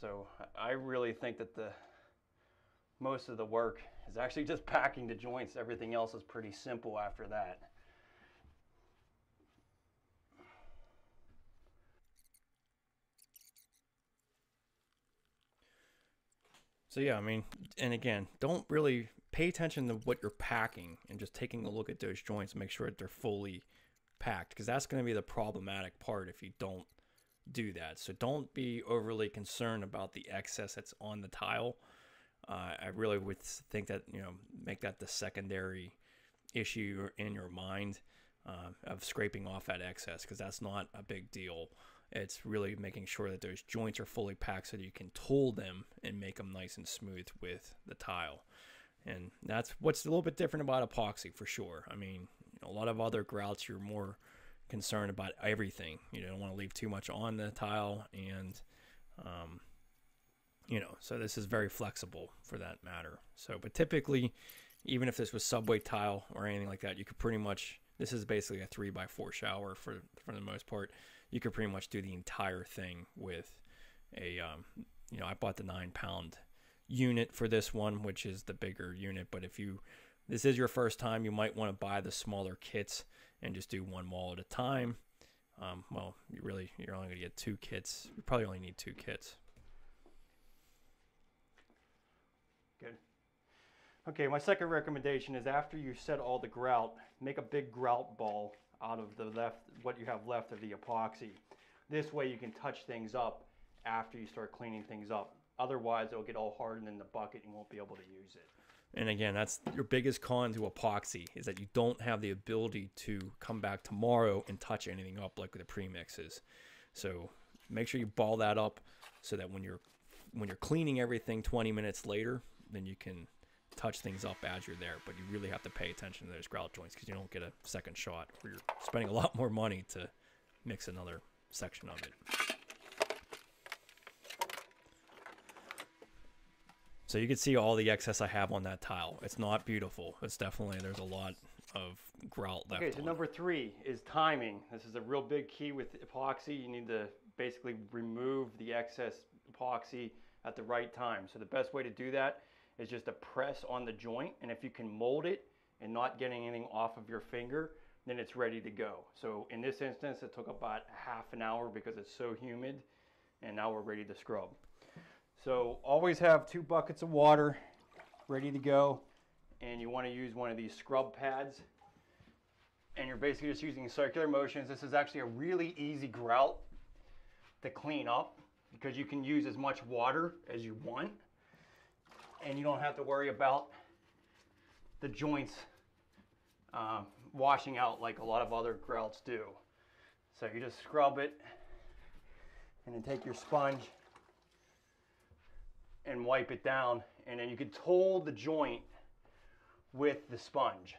So I really think that the most of the work is actually just packing the joints. Everything else is pretty simple after that. So yeah, I mean, and again, don't really pay attention to what you're packing and just taking a look at those joints and make sure that they're fully packed because that's going to be the problematic part if you don't do that. So don't be overly concerned about the excess that's on the tile. Uh, I really would think that you know make that the secondary issue in your mind uh, of scraping off that excess because that's not a big deal. It's really making sure that those joints are fully packed so that you can tool them and make them nice and smooth with the tile. And that's what's a little bit different about epoxy for sure. I mean, a lot of other grouts, you're more concerned about everything. You don't want to leave too much on the tile, and um, you know, so this is very flexible for that matter. So, but typically, even if this was subway tile or anything like that, you could pretty much. This is basically a three by four shower for for the most part. You could pretty much do the entire thing with a. Um, you know, I bought the nine pound unit for this one, which is the bigger unit. But if you this is your first time, you might want to buy the smaller kits and just do one wall at a time. Um, well, you really you're only going to get two kits. You probably only need two kits. Good. Okay, my second recommendation is after you set all the grout, make a big grout ball out of the left what you have left of the epoxy. This way you can touch things up after you start cleaning things up. Otherwise, it'll get all hardened in the bucket and you won't be able to use it. And again, that's your biggest con to epoxy is that you don't have the ability to come back tomorrow and touch anything up like the premixes. So make sure you ball that up so that when you're when you're cleaning everything 20 minutes later, then you can touch things up as you're there, but you really have to pay attention to those grout joints because you don't get a second shot or you're spending a lot more money to mix another section of it. So you can see all the excess I have on that tile. It's not beautiful. It's definitely, there's a lot of grout left Okay, so number three is timing. This is a real big key with epoxy. You need to basically remove the excess epoxy at the right time. So the best way to do that is just a press on the joint. And if you can mold it and not getting anything off of your finger, then it's ready to go. So in this instance, it took about half an hour because it's so humid. And now we're ready to scrub. So always have two buckets of water ready to go. And you want to use one of these scrub pads and you're basically just using circular motions. This is actually a really easy grout to clean up because you can use as much water as you want and you don't have to worry about the joints uh, washing out like a lot of other grouts do. So you just scrub it and then take your sponge and wipe it down and then you can toll the joint with the sponge.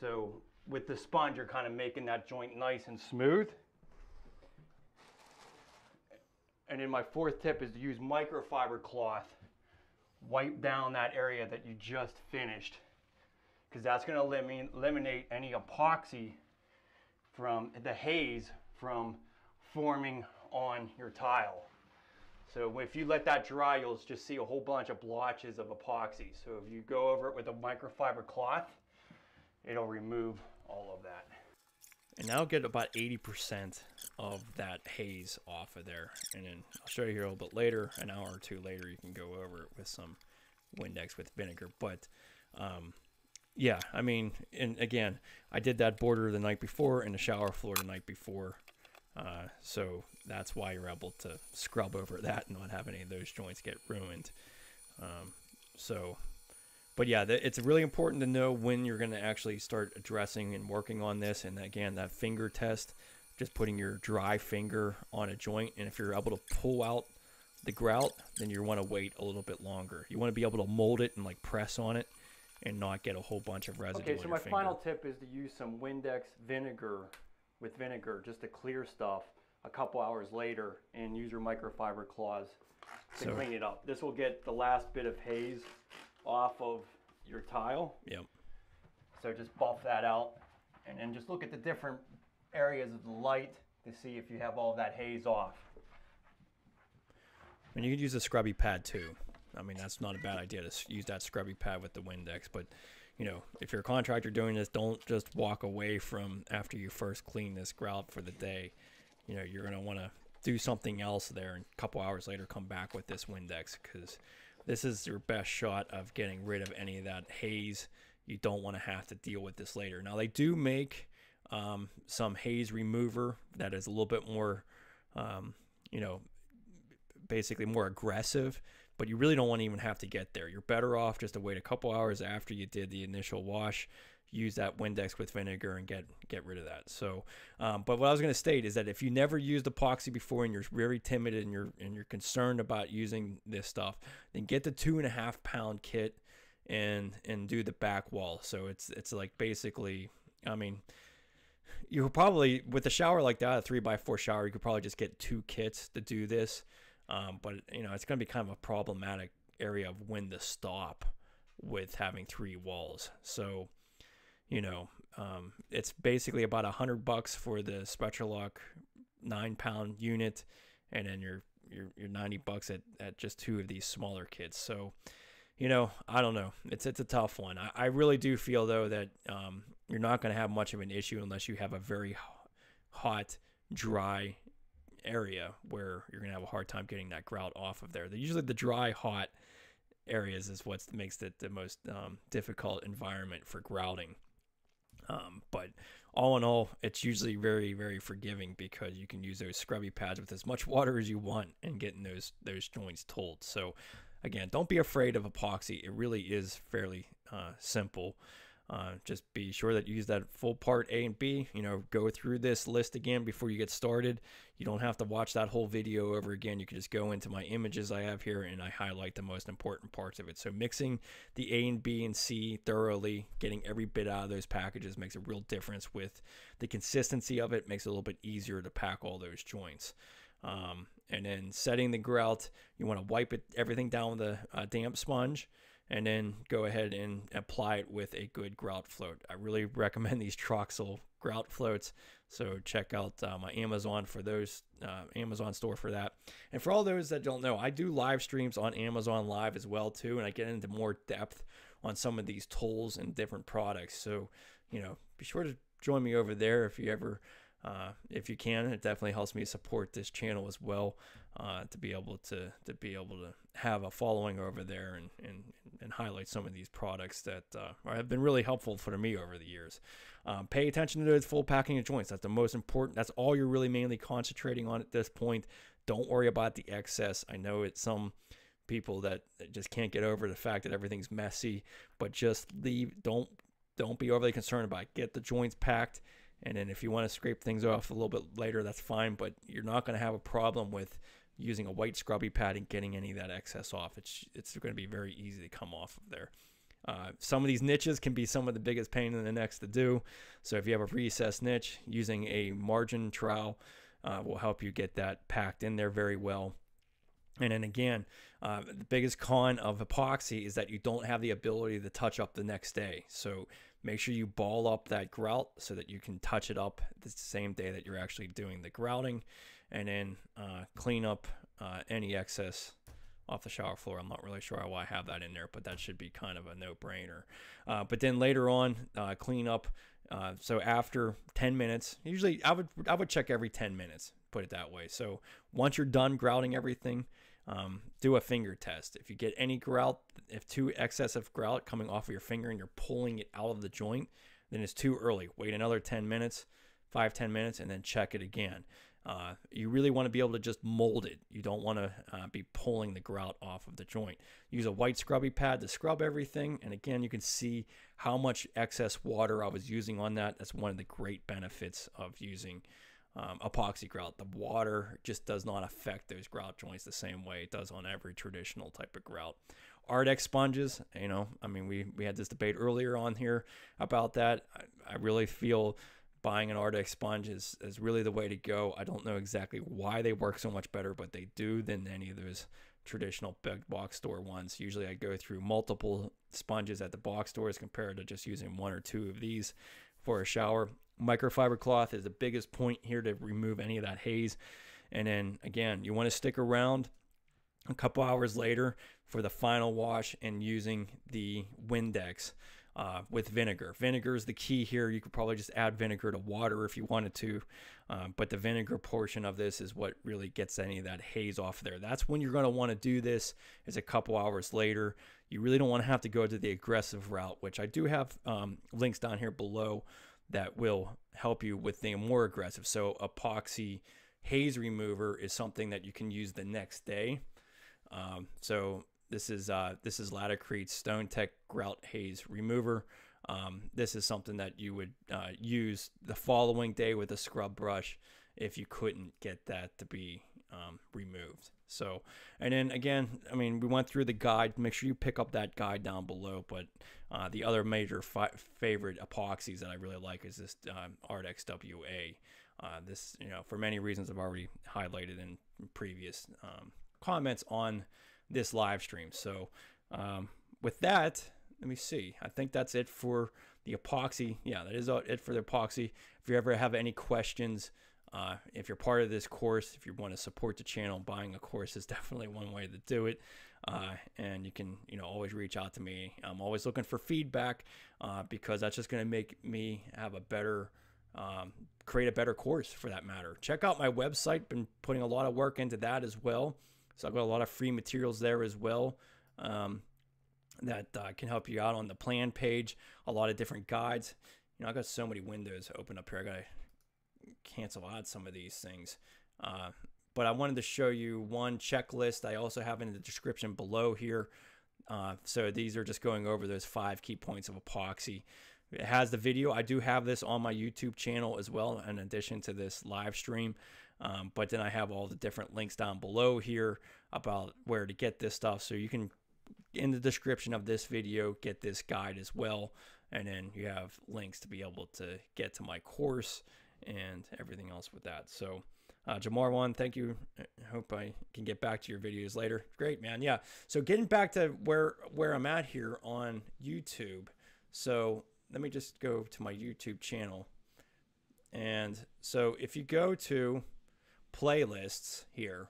So with the sponge, you're kind of making that joint nice and smooth. And then my fourth tip is to use microfiber cloth. Wipe down that area that you just finished because that's going to eliminate, any epoxy from the haze from forming on your tile. So if you let that dry, you'll just see a whole bunch of blotches of epoxy. So if you go over it with a microfiber cloth, it'll remove all of that. And now get about 80% of that haze off of there. And then I'll show you here a little bit later, an hour or two later, you can go over it with some Windex with vinegar. But um, yeah, I mean, and again, I did that border the night before and the shower floor the night before. Uh, so that's why you're able to scrub over that and not have any of those joints get ruined. Um, so but yeah, it's really important to know when you're going to actually start addressing and working on this. And again, that finger test, just putting your dry finger on a joint. And if you're able to pull out the grout, then you want to wait a little bit longer. You want to be able to mold it and like press on it and not get a whole bunch of residue. Okay, so my finger. final tip is to use some Windex vinegar with vinegar just to clear stuff a couple hours later and use your microfiber cloths to So- clean it up. This will get the last bit of haze off of your tile. Yep. So just buff that out and then just look at the different areas of the light to see if you have all that haze off. And you could use a scrubby pad too. I mean, that's not a bad idea to use that scrubby pad with the Windex. But, you know, if you're a contractor doing this, don't just walk away from after you first clean this grout for the day. You know, you're going to want to do something else there and a couple hours later come back with this Windex because this is your best shot of getting rid of any of that haze. You don't want to have to deal with this later. Now, they do make um, some haze remover that is a little bit more, um, you know, basically more aggressive, but you really don't want to even have to get there. You're better off just to wait a couple hours after you did the initial wash, use that Windex with vinegar and get get rid of that. So, um, but what I was going to state is that if you never used epoxy before and you're very timid and you're and you're concerned about using this stuff, then get the two and a half pound kit and and do the back wall. So it's it's like basically, I mean, you could probably with a shower like that, a three by four shower, you could probably just get two kits to do this. Um, but you know, it's going to be kind of a problematic area of when to stop with having three walls. So, you know, um, it's basically about a hundred bucks for the Spectralock nine pound unit, and then you're you're, you're ninety bucks at, at just two of these smaller kits. So, you know, I don't know. It's it's a tough one. I, I really do feel though that um, you're not going to have much of an issue unless you have a very hot, dry area where you're going to have a hard time getting that grout off of there. The, usually the dry, hot areas is what makes it the most um, difficult environment for grouting. Um, but all in all, it's usually very, very forgiving because you can use those scrubby pads with as much water as you want and getting those those joints told. So again, don't be afraid of epoxy. It really is fairly uh, simple. Uh, just be sure that you use that full part A and B. You know, go through this list again before you get started. You don't have to watch that whole video over again. You can just go into my images I have here and I highlight the most important parts of it. So mixing the A and B and C thoroughly, getting every bit out of those packages makes a real difference with the consistency of it. Makes it a little bit easier to pack all those joints. Um, and then setting the grout, you want to wipe it everything down with a, a damp sponge and then go ahead and apply it with a good grout float. I really <laughs> recommend these Troxell grout floats. So check out uh, my Amazon for those uh, Amazon store for that. And for all those that don't know, I do live streams on Amazon Live as well too, and I get into more depth on some of these tools and different products. So you know, be sure to join me over there if you ever uh, if you can. It definitely helps me support this channel as well uh, to be able to to be able to have a following over there and and, and highlight some of these products that uh, have been really helpful for me over the years. Um, pay attention to those full packing of joints. That's the most important. That's all you're really mainly concentrating on at this point. Don't worry about the excess. I know it's some people that just can't get over the fact that everything's messy, but just leave. Don't don't be overly concerned about it. Get the joints packed and then if you want to scrape things off a little bit later, that's fine, but you're not going to have a problem with using a white scrubby pad and getting any of that excess off. It's, it's going to be very easy to come off of there. Uh, some of these niches can be some of the biggest pain in the necks to do. So if you have a recessed niche, using a margin trowel uh, will help you get that packed in there very well. And then again, uh, the biggest con of epoxy is that you don't have the ability to touch up the next day. So Make sure you ball up that grout so that you can touch it up the same day that you're actually doing the grouting, and then uh, clean up uh, any excess off the shower floor. I'm not really sure why I have that in there, but that should be kind of a no-brainer. Uh, but then later on, uh, clean up. Uh, so after 10 minutes, usually I would I would check every 10 minutes. Put it that way. So once you're done grouting everything, um, do a finger test. If you get any grout, if too excessive grout coming off of your finger and you're pulling it out of the joint, then it's too early. Wait another 10 minutes, five, 10 minutes, and then check it again. Uh, you really want to be able to just mold it. You don't want to uh, be pulling the grout off of the joint. Use a white scrubby pad to scrub everything. And again, you can see how much excess water I was using on that. That's one of the great benefits of using um, epoxy grout. The water just does not affect those grout joints the same way it does on every traditional type of grout. Ardex sponges, you know, I mean, we, we had this debate earlier on here about that. I, I really feel buying an Ardex sponge is, is really the way to go. I don't know exactly why they work so much better, but they do than any of those traditional big box store ones. Usually I go through multiple sponges at the box stores compared to just using one or two of these for a shower. Microfiber cloth is the biggest point here to remove any of that haze. And then again, you want to stick around a couple hours later for the final wash and using the Windex uh, with vinegar. Vinegar is the key here. You could probably just add vinegar to water if you wanted to, uh, but the vinegar portion of this is what really gets any of that haze off there. That's when you're going to want to do this is a couple hours later. You really don't want to have to go to the aggressive route, which I do have um, links down here below that will help you with the more aggressive. So epoxy haze remover is something that you can use the next day. Um, so this is uh, this is Laticrete StoneTech Grout Haze Remover. Um, this is something that you would uh, use the following day with a scrub brush if you couldn't get that to be um, removed. So, and then again, I mean, we went through the guide. Make sure you pick up that guide down below. But uh, the other major favorite epoxies that I really like is this um, Ardex WA. Uh, this, you know, for many reasons I've already highlighted in previous um, comments on this live stream. So, um, with that, let me see. I think that's it for the epoxy. Yeah, that is it for the epoxy. If you ever have any questions, uh, if you're part of this course, if you want to support the channel, buying a course is <laughs> definitely one way to do it. Uh, and you can, you know, always reach out to me. I'm always looking for feedback uh, because that's just going to make me have a better, um, create a better course for that matter. Check out my website. Been putting a lot of work into that as well. So I've got a lot of free materials there as well. Um, that uh, can help you out on the plan page. A lot of different guides. You know, I got so many windows open up here. I gotta cancel out some of these things. Uh, but I wanted to show you one checklist. I also have in the description below here. Uh, so these are just going over those five key points of epoxy. it has the video. I do have this on my YouTube channel as well, in addition to this live stream. Um, but then I have all the different links down below here about where to get this stuff. So you can, in the description of this video, get this guide as well. And then you have links to be able to get to my course and everything else with that. So, uh, Jamar one, thank you. I hope I can get back to your videos later. Great, man. Yeah. So getting back to where where I'm at here on YouTube. So let me just go to my YouTube channel. And so if you go to playlists here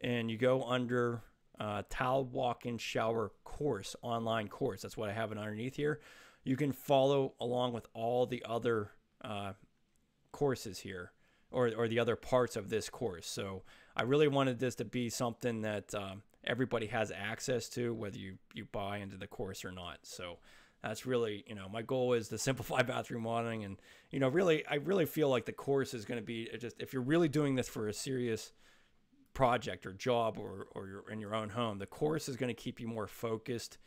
and you go under uh, towel walk-in shower course online course. That's what i have it underneath here. You can follow along with all the other uh, courses here or, or the other parts of this course. So i really wanted this to be something that um, everybody has access to whether you, you buy into the course or not. So that's really you know my goal is to <laughs> simplify bathroom modeling and you know really i really feel like the course is going to be just if you're really doing this for a serious project or job or, or in your own home the course is going to keep you more focused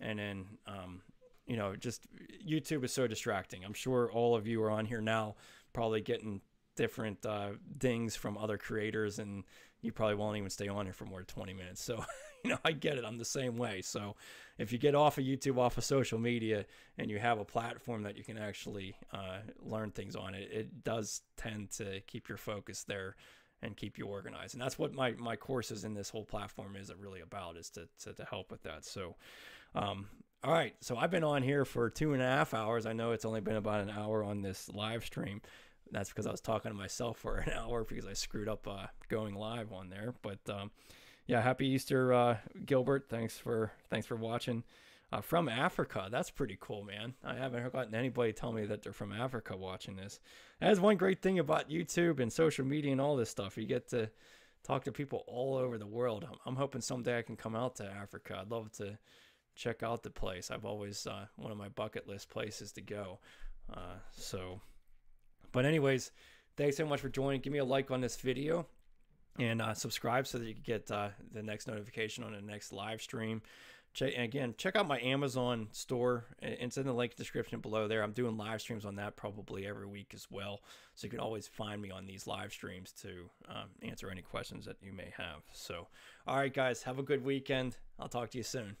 and then um, you know just youtube is so distracting. I'm sure all of you are on here now probably getting different uh, dings from other creators and you probably won't even stay on here for more than 20 minutes. So <laughs> <laughs> you know i get it. I'm the same way. So if you get off of youtube off of social media and you have a platform that you can actually uh, learn things on it it does tend to keep your focus there and keep you organized. And that's what my my courses in this whole platform is really about is to, to, to help with that. So um, all right. So i've been on here for two and a half hours. I know it's only been about an hour on this live stream. That's because I was talking to myself <laughs> for an hour because I screwed up uh, going live on there. But um, yeah, happy Easter, uh, Gilbert. Thanks for thanks for watching uh, from Africa. That's pretty cool, man. I haven't gotten anybody tell me that they're from Africa watching this. That is one great thing about YouTube and social media and all this stuff. You get to talk to people all over the world. I'm, I'm hoping someday I can come out to Africa. I'd love to check out the place. I've always uh, one of my bucket list places to go. Uh, so but anyways, thanks so much for joining. Give me a like on this video and uh, subscribe so that you can get uh, the next notification on the next live stream. Check, again, check out my Amazon store. It's in the link description below there. I'm doing live streams on that probably every week as well. So you can always find me on these live streams to um, answer any questions that you may have. So, all right, guys, have a good weekend. I'll talk to you soon.